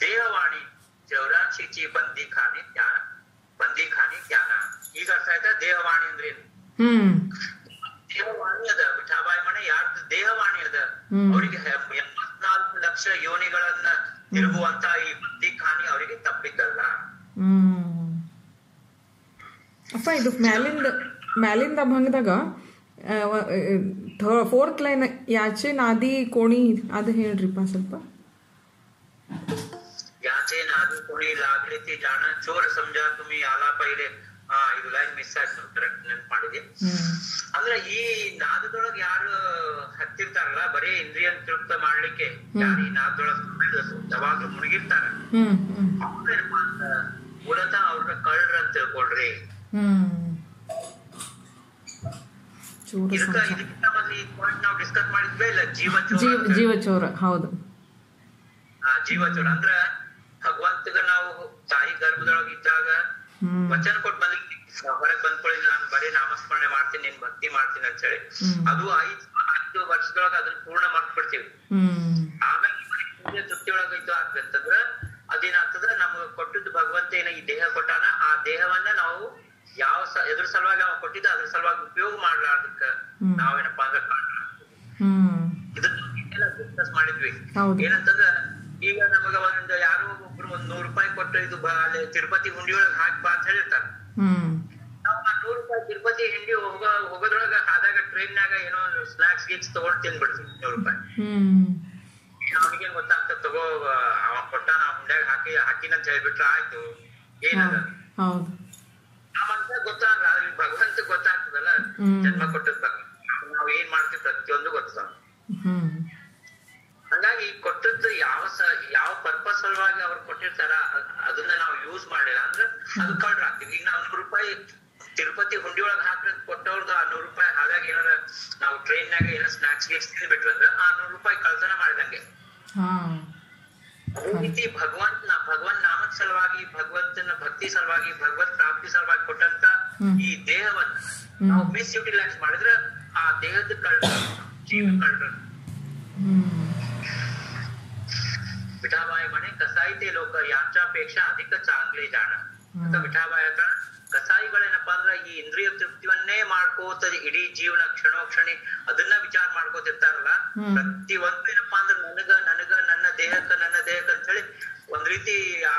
ದೇಹವಾಣಿ. ಚೌರಾಶಿಚಿ ಬಂದಿ ಖಾನಿ ಧ್ಯಾನ ಬಂದಿ ಖಾನಿ ಧ್ಯಾನ ಈಗ ಅರ್ಥ ಆಯ್ತಾ? ದೇಹವಾಣಿ ಅಂದ್ರೆ ಏನು?
ಹ್ಮ್.
ದೇಹವಾಣಿ ಅದ. ವಿಠಾಬಾಯಿ ಮನೆ ಯಾರ್ದು ದೇಹವಾಣಿ. ಅವರಿಗೆ ಎಪ್ಪತ್ನಾಲ್ಕು ಲಕ್ಷ ಯೋನಿಗಳನ್ನ ತಿರುಗುವಂತ ಈ ಬುದ್ಧಿ ಖಾನಿ ಅವರಿಗೆ ತಪ್ಪಿದ್ದಲ್ಲ.
ಅಪ್ಪ ಇದು ಮ್ಯಾಲಿಂದ ಮ್ಯಾಲಿಂದ ಭಂಗದಾಗ ಫೋರ್ತ್ ಲೈನ್ ಯಾಚೆ ನಾದಿ ಕೋಣಿ ಅದು ಹೇಳ್ರಿಪ್ಪ ಸ್ವಲ್ಪ.
ಯಾಚೆ ನಾದಿ ಕೋಣಿ ಲಾಗ್ಲಿತಿ ಜಾಣ ಚೋರ ಸಂಜಾ ತುಮಿ ಆಲಾ ಪೈಲೆ ಇದು ಲೈನ್ ಮಿಸ್ ಆಯ್ತು ಕರೆಕ್ಟ್ ನೆನ್ಪ್ ಮಾಡಿದೆ ಅಂದ್ರೆ ಈ ನಾದದೊಳಗ ಯಾರು ಹತ್ತಿರ್ತಾರಲ್ಲ ಬರೀ ಇಂದ್ರಿಯ ತೃಪ್ತ ಮಾಡ್ಲಿಕ್ಕೆ ಯಾರು ಈ ನಾದದೊಳಗ್ ಯಾವಾಗ್ಲೂ ಮುಳುಗಿರ್ತಾರ ಅವ್ರೇನಪ್ಪಾ ಅಂತ ಮೂಲತಃ ಅವ್ರನ್ನ ಕಳ್ರ ಅಂತ ತಿಳ್ಕೊಳ್ರಿ. ಇದಕ್ಕಿಂತ ಮೊದ್ಲು ಈ ಪಾಯಿಂಟ್ ನಾವು ಡಿಸ್ಕಸ್ ಮಾಡಿದ್ವಿ ಇಲ್ಲ ಜೀವ.
ಜೀವಚೋರ ಹೌದು.
ಆ, ಜೀವ ಚೋರ. ಅಂದ್ರ ಭಗವಂತಗ ನಾವು ತಾಯಿ ಗರ್ಭದೊಳಗ ಇದ್ದಾಗ ವಚನ ಕೊಟ್ಟು ಬಂದ್ ಹೊರಗ್ ಬಂದ್ಕೊಳ್ಳಿ ನಾನು ಬರೀ ನಾಮಸ್ಮರಣೆ ಮಾಡ್ತೀನಿ ನಿನ್ ಭಕ್ತಿ ಮಾಡ್ತೀನಿ ಅಂತ ಹೇಳಿ. ಅದು ಐದು ಐದು ವರ್ಷದೊಳಗ ಅದನ್ನ ಪೂರ್ಣ
ಮಾಡ್ಬಿಡ್ತೀವಿ
ಆಮೇಲೆ ಪೂಜೆ ತೃಪ್ತಿ ಒಳಗ ಇದು ಆಗ್ತಂದ್ರ ಅದೇನಾಗ್ತದ ನಮ್ಗೆ ಕೊಟ್ಟದ್ದು ಭಗವಂತ ಏನ ಈ ದೇಹ ಕೊಟ್ಟಾನ ಆ ದೇಹವನ್ನ ನಾವು ಯಾವ ಎದ್ರ ಸಲುವಾಗಿ ಅವ ಕೊಟ್ಟಿದ್ದ ಅದ್ರ ಸಲುವಾಗಿ ಉಪಯೋಗ ಮಾಡ್ಲಾರ್ದಕ್ಕ. ನಾವೇನಪ್ಪಾ ಅಂದ್ರೆ ಇದನ್ನ ಡಿಸ್ಕಸ್ ಮಾಡಿದ್ವಿ. ಏನಂತಂದ್ರ ಈಗ ನಮಗ ಒಂದ್ ಯಾರೋ ಒಬ್ರು ಒಂದ್ ನೂರ್ ರೂಪಾಯಿ ಕೊಟ್ಟು ಇದು ಅಲ್ಲಿ ತಿರುಪತಿ ಹುಂಡಿಯೊಳಗ ಹಾಕ್ಬಾ ಅಂತ ಹೇಳಿರ್ತಾರ. ನಾವು ಆ ನೂರ್ ರೂಪಾಯಿ ತಿರುಪತಿ ಹಿಂಡಿ ಹೋಗ ಹೋಗೋದ್ರೊಳಗ ಆದಾಗ ಟ್ರೈನ್ ನಾಗ ಏನೋ ಸ್ನಾಕ್ಸ್ ಗೀಕ್ಸ್ ತಗೊಂಡ್ ತಿಂದ್ಬಿಡ್ತೀವಿ ನೂರು ರೂಪಾಯಿ
ಹ್ಮ್.
ಅವನಿಗೆ ಗೊತ್ತಾಗ್ತದ ತಗೋ ಅವ ಕೊಟ್ಟ ನಾ ಹುಂಡ್ಯಾಗ ಹಾಕಿ ಹಾಕಿನಂತ ಹೇಳ್ಬಿಟ್ರ ಆಯ್ತು. ಏನದ? ಗೊತ್ತಾಗ ಭಗವಂತ ಗೊತ್ತಾಗ್ತದಲ್ಲ?
ಜನ್ಮ
ಜನ್ಮ ಬಗ್ಗೆ. ನಾವ್ ಏನ್ ಮಾಡ್ತೀವಿ ಪ್ರತಿಯೊಂದು ಗೊತ್ತದ ಹಂಗಾಗಿ ಕೊಟ್ಟದ್ದು ಯಾವ ಸ ಯಾವ ಪರ್ಪಸ್ ಸಲುವಾಗಿ ಅವ್ರು ಕೊಟ್ಟಿರ್ತಾರ ಅದನ್ನ ನಾವು ಯೂಸ್ ಮಾಡಿಲ್ಲ. ಅಂದ್ರೆ ಅದು ಕಳ್ರ ಇನ್ನ ಈಗ ನಾವು ನೂರು ರೂಪಾಯಿ ತಿರುಪತಿ ಹುಂಡಿ ಒಳಗ್ ಹಾಕ್ರಿ ಕೊಟ್ಟವ್ರದ್ದು ಆ ನೂರು ರೂಪಾಯಿ ಹಾಗಾಗಿ ಏನಾರ ನಾವು ಟ್ರೈನ್ ನಾಗ ಏನ ಸ್ನಾಕ್ಸ್ ಗೀಕ್ಸ್ ತಿನ್ಬಿಟ್ವಿ ಅಂದ್ರೆ ಆ ನೂರು ರೂಪಾಯಿ ಕಳ್ತನ ಮಾಡಿದಂಗೆ. ರೀತಿ ಭಗವಂತ ಭಗವನ್ ನಾಮದ ಸಲುವಾಗಿ ಭಗವಂತನ ಭಕ್ತಿ ಸಲುವಾಗಿ ಭಗವತ್ ಪ್ರಾಪ್ತಿ ಸಲುವಾಗಿ ಕೊಟ್ಟಂತ ಈ ದೇಹವನ್ನ ನಾವು ಮಿಸ್ ಯುಟಿಲೈಸ್ ಮಾಡಿದ್ರೆ ಆ ದೇಹದ ಕಳ್ಳ ಜೀವ ಕಳ್ಳ ವಿಠಾಬಾಯಿ ಮನೆ ಕಸಾಯಿತೆ ಲೋಕ ಯಾಂಚಾಪೇಕ್ಷ ಅಧಿಕ ಚಾಂಗ್ಲೇ ಜಾಣ ಅಂತ ವಿಠಾಬಾಯಿ ಅಂತ ಕಸಾಯಿಗಳೇನಪ್ಪಾ ಅಂದ್ರೆ ಈ ಇಂದ್ರಿಯ ತೃಪ್ತಿಯನ್ನೇ ಮಾಡ್ಕೋತ ಇಡೀ ಜೀವನ ಕ್ಷಣೋ ಕ್ಷಣಿ ಅದನ್ನ ವಿಚಾರ ಮಾಡ್ಕೋತಿರ್ತಾರಲ್ಲ? ಪ್ರತಿ ಒಂದು ಏನಪ್ಪಾ ಅಂದ್ರೆ ನನಗ ನನಗ ನನ್ನ ದೇಹಕ್ಕ ನನ್ನ ದೇಹಕ್ಕ ಅಂತ ಹೇಳಿ ಒಂದ್ ರೀತಿ ಆ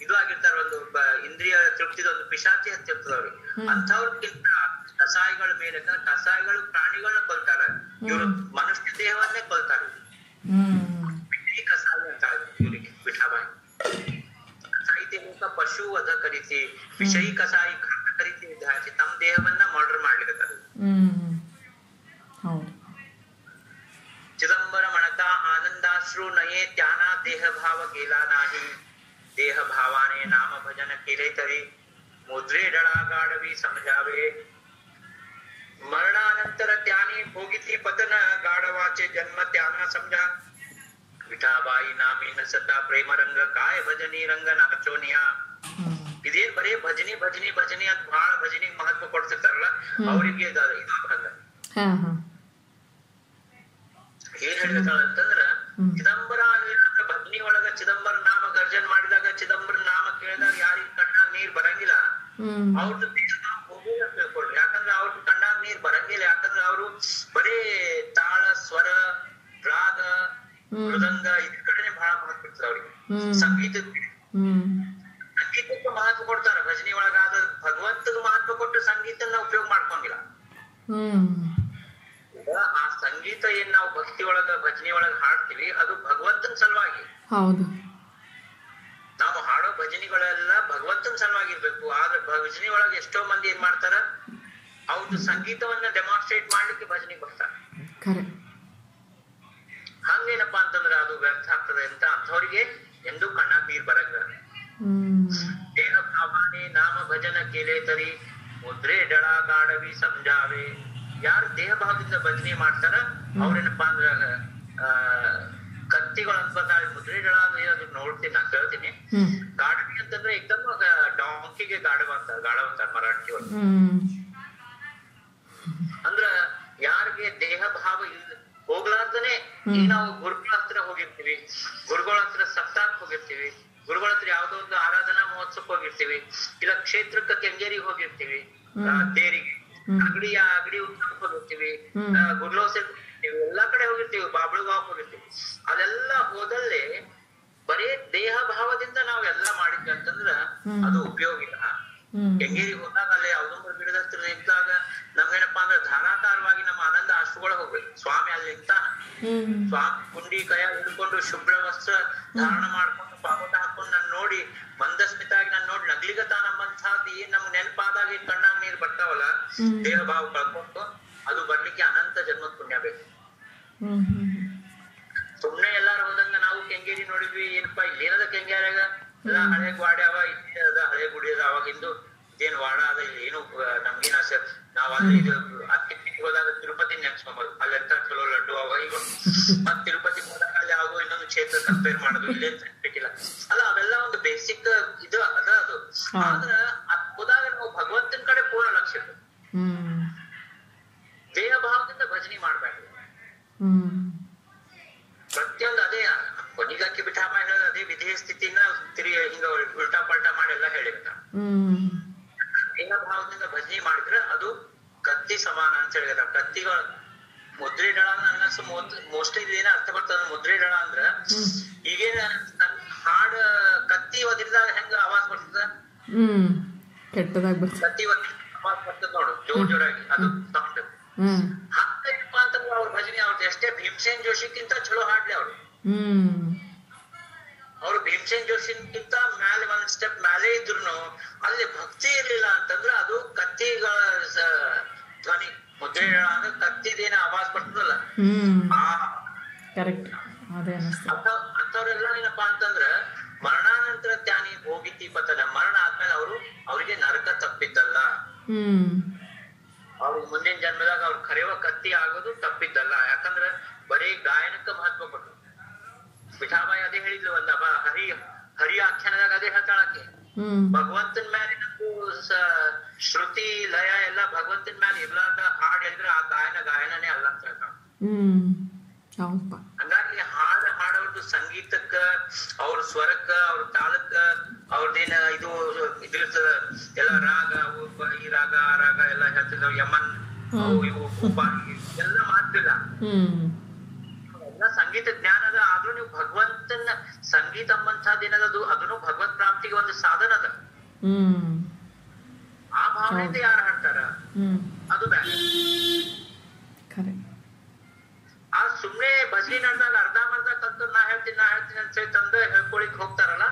ಇದು ಆಗಿರ್ತಾರ ಒಂದು ಇಂದ್ರಿಯ ತೃಪ್ತಿದ ಒಂದು ಪಿಶಾಚಿ ಹತ್ತಿರ್ತದ ಅವ್ರಿಗೆ. ಅಂತವ್ರಿಗಿಂತ ಕಸಾಯಿಗಳ ಮೇಲೆ ಕಸಾಯಿಗಳು ಪ್ರಾಣಿಗಳನ್ನ ಕೊಲ್ತಾರ. ಇವರು ಮನುಷ್ಯ ದೇಹವನ್ನೇ ಕೊಲ್ತಾರ. ಕಸಾಯಿ ಅಂತ ಇವ್ರಿಗೆ ಬಿಠಾಬಾಯಿ ರೀತಿಯಿಂದ ಪಶು ವಧ ಕರಿತಿ ವಿಷಯಿ ಕಸಾಯಿ ಖಾತ ಕರಿತಿ ಹಾಕಿ ತಮ್ಮ ದೇಹವನ್ನ ಮರ್ಡರ್
ಮಾಡ್ಲಿಕ್ಕೆ ಚಿದಂಬರ
ಮಣಕ ಆನಂದಾಶ್ರು ನಯೇ ತ್ಯಾನ ದೇಹ ಭಾವ ಕೇಲಾ ನಾಹಿ ದೇಹ ಭಾವಾನೆ ನಾಮ ಭಜನ ಕೇಲೆ ತರಿ ಮುದ್ರೆ ಡಳಾಗಾಡವಿ ಸಮಜಾವೆ ಮರಣಾನಂತರ ತ್ಯಾನಿ ಭೋಗಿತಿ ಪತನ ಗಾಢವಾಚೆ ಜನ್ಮ ತ್ಯಾನ ಸಮಜಾ ವಿಠಾಬಾಯಿ ನಾಮೇನ ಸತಾ ಪ್ರೇಮ ರಂಗ ಕಾಯ ಭಜನಿ ರಂಗ
ನಾಚೋನಿಯ.
ಇದೇನ್ ಬರೀ ಭಜನಿ ಭಜನಿ ಭಜನಿ ಅಂತ ಬಹಳ ಭಜನಿಗೆ ಮಹತ್ವ ಕೊಡ್ತಿರ್ತಾರಲ್ಲ ಅವರಿಗೆ
ಇದಾಗಲ್ಲ
ಏನ್ ಹೇಳ್ತಾಳ ಅಂತಂದ್ರ ಚಿದಂಬರ ನೀರ ಭಜನಿ ಒಳಗ ಚಿದಂಬರ ನಾಮ ಗರ್ಜನ್ ಮಾಡಿದಾಗ ಚಿದಂಬರ ನಾಮ ಕೇಳಿದಾಗ ಯಾರಿಗ ಕಣ್ಣ ನೀರ್ ಬರಂಗಿಲ್ಲ. ಅವ್ರದ್ದು ಮೃದಂಗ ಇದ್ರ ಕಡೆನೆ ಬಹಳ ಮಹತ್ವ ಕೊಡ್ತಾರೆ ಅವ್ರಿಗೆ. ಸಂಗೀತ ಸಂಗೀತಕ್ಕೆ. ಮಹತ್ವ ಕೊಡ್ತಾರ. ಭಜನಿ ಒಳಗ ಆದ ಭಗವಂತಗ ಮಹತ್ವ ಕೊಟ್ಟು ಸಂಗೀತನ ಉಪಯೋಗ ಮಾಡ್ಕೊಂಡಿಲ್ಲ. ಆ ಸಂಗೀತ ಏನ್ ನಾವು ಭಕ್ತಿ ಒಳಗ ಭಜನಿ ಒಳಗ ಹಾಡ್ತೀವಿ ಅದು ಭಗವಂತನ ಸಲುವಾಗಿ.
ಹೌದು.
ನಾವು ಹಾಡೋ ಭಜನಿಗಳೆಲ್ಲ ಭಗವಂತನ ಸಲುವಾಗಿ ಇರ್ಬೇಕು ಆದ್ರೆ ಭಜನಿ ಒಳಗ ಎಷ್ಟೋ ಮಂದಿ ಏನ್ ಮಾಡ್ತಾರ? ಅವ್ರದ್ದು ಸಂಗೀತವನ್ನ ಡೆಮಾನ್ಸ್ಟ್ರೇಟ್ ಮಾಡ್ಲಿಕ್ಕೆ ಭಜನೆಗೆ ಬರ್ತಾರೆ ಹಂಗೇನಪ್ಪಾ ಅಂತಂದ್ರ ಅದು ವ್ಯರ್ಥ ಆಗ್ತದೆ ಅಂತ ಅಂಥವ್ರಿಗೆ ಎಂದು ಕಣ್ಣಾಗ ನೀರ್ ಬರಂಗ ದೇಹ ಭಾವಾನೆ ನಾಮ ಭಜನ ಕೇಳೆ ತರಿ ಮುದ್ರೆ ಡಳ ಗಾಡವಿ ಸಂಜಾವೆ. ಯಾರು ದೇಹ ಭಾವದಿಂದ ಭಜನೆ ಮಾಡ್ತಾರ ಅವ್ರೇನಪ್ಪಾ ಅಂದ್ರ ಆ ಕತ್ತಿಗಳು ಅಂತ ಮುದ್ರೆ ಡಳ ಅಂದ್ರೆ ಅದು ನೋಡ್ತೀನಿ ನಾ ಕೇಳ್ತೀನಿ. ಗಾಡವಿ ಅಂತಂದ್ರೆ ಏಕದಮ್ ಡಾಂಕಿಗೆ ಗಾಡವ ಅಂತ ಗಾಡವ ಅಂತ ಮರಾಠಿ ಒಳಗೆ ಈಗ ನಾವು ಗುರುಗಳ ಹತ್ರ ಹೋಗಿರ್ತೀವಿ. ಗುರುಗಳ ಹತ್ರ ಸಪ್ತಾಕ್ ಹೋಗಿರ್ತೀವಿ. ಗುರುಗಳ ಹತ್ರ ಯಾವ್ದೋ ಒಂದು ಆರಾಧನಾ ಮಹೋತ್ಸವಕ್ಕೆ ಹೋಗಿರ್ತೀವಿ. ಇಲ್ಲ ಕ್ಷೇತ್ರಕ್ಕೆ ಕೆಂಗೇರಿಗೆ ಹೋಗಿರ್ತೀವಿ.
ದೇರಿಗೆ
ಅಗಡಿ ಅಗಡಿ ಉತ್ಸವಕ್ಕೆ ಹೋಗಿರ್ತೀವಿ. ಗುರುಲೋಸೆ ಎಲ್ಲಾ ಕಡೆ ಹೋಗಿರ್ತೀವಿ. ಬಾಬಳಗಾವ್ ಹೋಗಿರ್ತೀವಿ. ಅದೆಲ್ಲ ಹೋದಲ್ಲೇ ಬರೇ
ದೇಹ ಭಾವದಿಂದ ನಾವು ಎಲ್ಲ ಮಾಡಿದ್ವಿ ಅಂತಂದ್ರ
ಅದು ಉಪಯೋಗ ಇಲ್ಲ. ಕೆಂಗೇರಿಗೆ ಹೋದಾಗ ಅಲ್ಲಿ ಔದಂಬರ ಗಿಡದ ಹತ್ರ ನಿಂತಾಗ ನಮ್ಗೇನಪ್ಪಾ ಅಂದ್ರೆ ಧಾರಾಕಾರವಾಗಿ ನಮ್ಮ ಅಷ್ಟುಗಳು ಹೋಗ್ಬೇಕು ಸ್ವಾಮಿ ಅಲ್ಲಿ ಸ್ವಾಮಿ ಗುಂಡಿ ಕೈ ಹಿಡ್ಕೊಂಡು ಶುಭ್ರ ವಸ್ತ್ರ ಧಾರಣ ಮಾಡ್ಕೊಂಡು ಪಾಪಟ ಹಾಕೊಂಡು ನಾನು ನೋಡಿ ಮಂದಸ್ಮಿತಾಗಿ ನಾನು ನೋಡಿ ನಗ್ಲಿಗತಾನಂಬಂತಹದ್ದು ಏನ್ ನಮ್ಗೆ ನೆನಪಾದಾಗ ಕಣ್ಣಾಗ ನೀರ್ ಬರ್ತಾವಲ್ಲ ದೇಹ ಭಾವ ಕಳ್ಕೊಂಡು ಅದು ಬರ್ಲಿಕ್ಕೆ ಅನಂತ ಜನ್ಮದ ಪುಣ್ಯ ಬೇಕು ಸುಮ್ನೆ ಎಲ್ಲಾರು ಹೋದಂಗ ನಾವು ಕೆಂಗೇರಿ ನೋಡಿದ್ವಿ ಏನಪ್ಪಾ ಇಲ್ಲಿ ಏನದ ಕೆಂಗೇರಿಯಾಗ? ಎಲ್ಲಾ ಹಳೆ ಗ್ವಾಡೆ ಅವ ಇಲ್ಲಿ ಅದ ಹಳೆ ಗುಡಿ ಅದ ಅವಾಗಿಂದು ಇದೇನ್ ವಾಡ ಅದ ಇಲ್ಲಿ ಏನು ನಮ್ಗೇನ ನಾವ್ ಅಲ್ಲಿ ಇದು ಅತ್ತಿಗೆ ಹೋದಾಗ ತಿರುಪತಿ ನೆನ್ಸ್ಕೊಂಬೋದು. ಅಲ್ಲಿ ಎಂತ ಚಲೋ ಲಡ್ಡು ಅವ ಈಗ ಮತ್ ತಿರುಪತಿ ಹೋದಾಗ ಅಲ್ಲಿ ಯಾವ್ದೋ ಇನ್ನೊಂದು ಕ್ಷೇತ್ರ ಕಂಪೇರ್ ಮಾಡೋದು ಇಲ್ಲೇ ಬಿಟ್ಟಿಲ್ಲ. ಅಲ್ಲ ಅವೆಲ್ಲ ಒಂದು ಬೇಸಿಕ್ ಇದು ಅದ ಅದು. ಆದ್ರ ಅದ್ ಹೋದಾಗ ನಾವು ಭಗವಂತನ ಕಡೆ ಪೂರ್ಣ
ಲಕ್ಷ
ದೇಹ ಭಾವದಿಂದ ಭಜನೆ ಮಾಡ್ಬೇಕು ಪ್ರತಿಯೊಂದು ಅದೇ ಕೊನಿಗಾಕಿ ಬಿಠಾಮ ಹೇಳೋದು ಅದೇ ವಿಧೇಯ ಸ್ಥಿತಿನ ತಿರುಗಿ ಹಿಂಗ ಉಲ್ಟಾ ಪಲ್ಟಾ ಮಾಡಿ ಎಲ್ಲ ಹೇಳಿರ್ತಾರ. ದೇಹ ಭಾವದಿಂದ ಭಜನೆ ಮಾಡಿದ್ರೆ ಅದು ಕತ್ತಿ ಸಮಾನ ಅಂತ ಹೇಳಿದ ಕತ್ತಿಗಳ ಮುದ್ರೆ ಡಳ ಅನ್ನಿಸ್ ಮೋಸ್ಟ್ಲಿ ಇದೇನ ಅರ್ಥ ಬರ್ತದ ಮುದ್ರೆ ಡಳ ಅಂದ್ರ. ಈಗೇನ ಹಾಡ ಕತ್ತಿ ಒದಿದಾಗ ಹೆಂಗ ಆವಾಜ್ ಬರ್ತದ?
ಹ್ಮ್. ಕೆಟ್ಟದಾಗ ಬರ್ತದೆ
ಕತ್ತಿ ಆವಾಜ್ ಬರ್ತದ ನೋಡು ಜೋರ್ ಜೋರಾಗಿ ಅದು ಸೌಂಡ್
ಹ್ಮ್.
ಹಂಗಪ್ಪ ಅಂತಂದ್ರೆ ಅವ್ರ ಭಜನೆ ಅವ್ರದ್ದು ಎಷ್ಟೇ ಭೀಮಸೇನ್ ಜೋಶಿಕ್ಕಿಂತ ಚಲೋ ಹಾಡ್ಲಿ ಅವ್ರು.
ಹ್ಮ್.
ಅವ್ರು ಭೀಮಸೇನ್ ಜೋಶಿಕ್ಕಿಂತ ಮ್ಯಾಲೆ ಒಂದ್ ಸ್ಟೆಪ್ ಮ್ಯಾಲೆ ಇದ್ರು ಅಲ್ಲಿ ಭಕ್ತಿ ಇರ್ಲಿಲ್ಲ ಅಂತಂದ್ರೆ ಅದು ಕತ್ತಿಗಳ ಸ- ಧ್ವನಿ ಮುದ್ರೆ ಅಂದ್ರೆ ಕತ್ತಿದೇನ ಆವಾಜ್ ಬರ್ತದಲ್ಲ?
ಕರೆಕ್ಟ್ ಅದೇ
ಅಂತವ್ರೆಲ್ಲ ಏನಪ್ಪಾ ಅಂತಂದ್ರ ಮರಣಾನಂತರ ತ್ಯಾನಿ ಹೋಗಿತಿ ಪತನ ಮರಣ ಆದ್ಮೇಲೆ ಅವರು ಅವರಿಗೆ ನರಕ ತಪ್ಪಿದ್ದಲ್ಲ.
ಅವ್ರ
ಅವ್ರಿಗೆ ಮುಂದಿನ ಜನ್ಮದಾಗ ಅವ್ರು ಕರೆಯುವ ಕತ್ತಿ ಆಗೋದು ತಪ್ಪಿದ್ದಲ್ಲ. ಯಾಕಂದ್ರ ಬರೀ ಗಾಯನಕ್ಕ ಮಹತ್ವ ಕೊಟ್ಟು ಪಿಠಾಬಾಯಿ ಅದೇ ಹೇಳಿದ್ಲು ಅಲ್ಲ ಬ ಹರಿ ಹರಿ ಆಖ್ಯಾನದಾಗ ಅದೇ ಹೇಳ್ತಾಳಕ್ಕೆ. ಭಗವಂತನ ಸ- ಶ್ರುತಿ ಲಯ ಎಲ್ಲ ಭಗವಂತನ ಮೇಲೆ ಇರ್ಲಾರ್ದ ಹಾಡ್ ಹೇಳಿದ್ರೆ ಆ ಗಾಯನ ಗಾಯನನೇ ಅಲ್ಲ ಅಂತ ಹಂಗಾಗಿ ಹಾಡ ಹಾಡೋರ್ದು ಸಂಗೀತಕ್ಕ ಅವ್ರ ಸ್ವರಕ್ಕ ಅವ್ರ ತಾಳಕ್ಕ ಅವ್ರದೇನ ಇದು ಇದಿರ್ತದ ಎಲ್ಲ ರಾಗ ಈ ರಾಗ ಆ ರಾಗ ಎಲ್ಲ ಹೇಳ್ತಿದ್ರು ಯಮನ್ ಇವು ಎಲ್ಲ ಮಾಡ್ತಿಲ್ಲ ಎಲ್ಲ ಸಂಗೀತ ಜ್ಞಾನ ಅದ ಆದ್ರೂ ನೀವು ಭಗವಂತನ ಸಂಗೀತ ಅಂಬಂತಹದ್ದು ಏನದ ಅದು ಅದನ್ನು ಭಗವತ್ ಪ್ರಾಪ್ತಿಗೆ ಒಂದು ಸಾಧನ ಅದ.
ಹ್ಮ್.
ಭಾವನೆಯಿಂದ ಯಾರು ಹಾಡ್ತಾರ ಅದು ಬೇಡ.
ಖರೆ
ಆ ಸುಮ್ನೆ ಭಜನೆ ನಡೆದಾಗ ಅರ್ಧ ಮರ್ಧ ಕಲ್ತು ನಾ ಹೇಳ್ತೀನಿ ನಾ ಹೇಳ್ತೀನಿ ಅಂತ ಹೇಳಿ ತಂದು ಹೇಳ್ಕೊಳಿಕ್ ಹೋಗ್ತಾರಲ್ಲ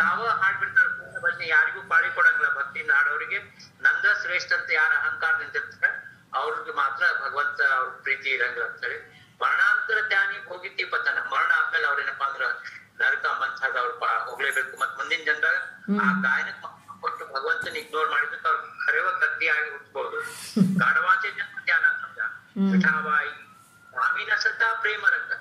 ತಾವ ಹಾಡ್ಬಿಡ್ತಾರ. ಭಜನೆ ಯಾರಿಗೂ ಪಾಳಿ ಕೊಡಂಗಿಲ್ಲ ಭಕ್ತಿಯಿಂದ ಹಾಡೋರಿಗೆ. ನಂದ ಶ್ರೇಷ್ಠ ಅಂತ ಯಾರ ಅಹಂಕಾರ ನಿಂತಿರ್ತಾರೆ ಅವ್ರಿಗೆ ಮಾತ್ರ ಭಗವಂತ ಅವ್ರ ಪ್ರೀತಿ ಇರಂಗಿಲ್ಲ ಅಂತ ಹೇಳಿ. ಮರಣಾಂತರ ತ್ಯಾನಿ ಹೋಗಿತ್ತಿ ಪತನ. ಮರಣ ಆದ್ಮೇಲೆ ಅವ್ರೇನಪ್ಪಾ ಅಂದ್ರ ನರಕ ಮಂಥಾಗ ಅವ್ರು ಹೋಗ್ಲೇಬೇಕು. ಮತ್ ಮುಂದಿನ ಜನದಾಗ ಆ ಗಾಯನಕ್ಕೆ ಕೊಟ್ಟು ಭಗವಂತನ ಇಗ್ನೋರ್ ಮಾಡಿದಕ್ಕೆ ಅವ್ರು ಕರೆಯುವ ಕತ್ತಿ ಆಗಿ ಹುಟ್ಬೋದು ಗಾಢವಾಚೆ ಜನ್ಮ ಧ್ಯಾನ ಅಂತ
ಹ್ಮ್.
ಪಿಠಾಬಾಯಿ ಸ್ವಾಮಿನ ಸತಾ ಪ್ರೇಮ ರಂಗ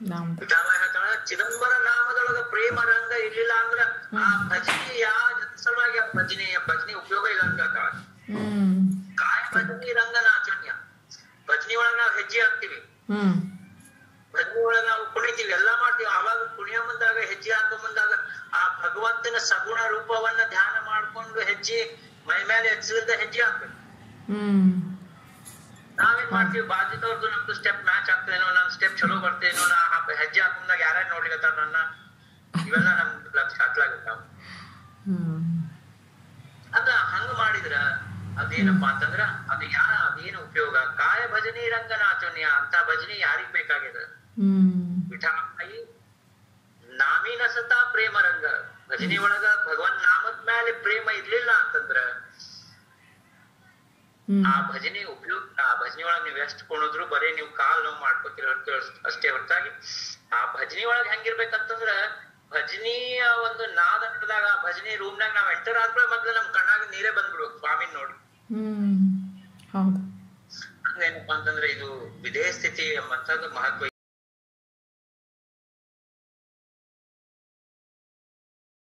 ನಾಮ್
ಪಿತಾಮಹ ಹೇಳ್ತಾಳ ಚಿದಂಬರ ನಾಮದೊಳಗ ಪ್ರೇಮ ರಂಗ ಇರ್ಲಿಲ್ಲ ಅಂದ್ರ ಆ ಭಜನೆ ಯಾವ ಸಲುವಾಗಿ ಆ ಭಜನೆ ಭಜನೆ ಉಪಯೋಗ ಇಲ್ಲ ಅಂತ ಹೇಳ್ತಾಳ
ಹ್ಮ್
ಕಾಯ ಭಜನೆ ರಂಗನ ಆಚರಣೆಯ ಭಜನೆ ಒಳಗ ನಾವು ಹೆಜ್ಜೆ ಹಾಕ್ತಿವಿ
ಹ್ಮ್
ಭಜನೆ ಒಳಗ ನಾವು ಕುಣಿತೀವಿ ಎಲ್ಲಾ ಮಾಡ್ತೀವಿ ಆವಾಗ ಕುಣಿಯ ಮುಂದಾಗ ಹೆಜ್ಜೆ ಹಾಕೋ ಮುಂದಾಗ ಆ ಭಗವಂತನ ಸಗುಣ ರೂಪವನ್ನ ಧ್ಯಾನ ಮಾಡ್ಕೊಂಡು ಹೆಜ್ಜೆ ಮೈ ಮೇಲೆ ಎಚ್ಚರಿದ ಹೆಜ್ಜೆ ಹಾಕ್ಬೇಕು
ಹ್ಮ್
ನಾವೇನ್ ಮಾಡ್ತೀವಿ? ಬಾಜಿದವ್ರದ್ದು ನಮ್ದು ಸ್ಟೆಪ್ ಮ್ಯಾಚ್ ಆಗ್ತದೇನೋ ನನ್ ಸ್ಟೆಪ್ ಚಲೋ ಬರ್ತೇನೋ ನಾ ಹೆಜ್ಜೆ ಹಾಕೊಂಡಾಗ ಯಾರ್ಯಾರು ನೋಡ್ಲಿಕತ್ತಾರ ನನ್ನ ಇವೆಲ್ಲ ನಮ್ ಲಕ್ಷ ಹತ್ಲಾಗತ್ತಾವ ಅದ ಹಂಗ ಮಾಡಿದ್ರ ಅದೇನಪ್ಪಾ ಅಂತಂದ್ರ ಅದು ಯಾ ಅದೇನು ಉಪಯೋಗ? ಕಾಯ ಭಜನೆ ರಂಗನಾಚನ್ಯ ಅಂತ ಭಜನೆ ಯಾರಿಗ್ ಬೇಕಾಗ್ಯದ? ವಿಠಾಯಿ ನಾಮೀನ ಸತಾ ಪ್ರೇಮ ರಂಗ. ಭಜನೆ ಒಳಗ ಭಗವನ್ ನಾಮದ ಮೇಲೆ ಪ್ರೇಮ ಇರ್ಲಿಲ್ಲ ಅಂತಂದ್ರ
ಹ್ಮ್
ಆ ಭಜನೆ ಉಪಯೋಗ ಆ ಭಜನೆ ಒಳಗ್ ನೀವ್ ಎಷ್ಟ್ ಕುಣಿದ್ರು ಬರೀ ನೀವು ಕಾಲ್ ನೋವು ಮಾಡ್ಕೋತೀರ ಅಷ್ಟೇ ಹೊರತಾಗಿ ಆ ಭಜನೆ ಒಳಗ ಹೆಂಗಿರ್ಬೇಕಂತಂದ್ರ ಭಜನಿಯ ಒಂದು ನಾದ ನಡೆದಾಗ ಆ ಭಜನೆ ರೂಮ್ನಾಗ ನಾವ್ ಎಂಟರ್ ಆದ್ಮೇಲೆ ಮೊದ್ಲು ನಮ್ ಕಣ್ಣಾಗ ನೀರೇ ಬಂದ್ಬಿಡ್ಬೇಕು ಸ್ವಾಮಿನ್ ನೋಡಿ
ಹ್ಮ್. ಹೌದು.
ಏನಪ್ಪಾ ಅಂತಂದ್ರೆ ಇದು ವಿಧೇಯ ಸ್ಥಿತಿ ಎಂಬಂತದ್ದು ಮಹತ್ವ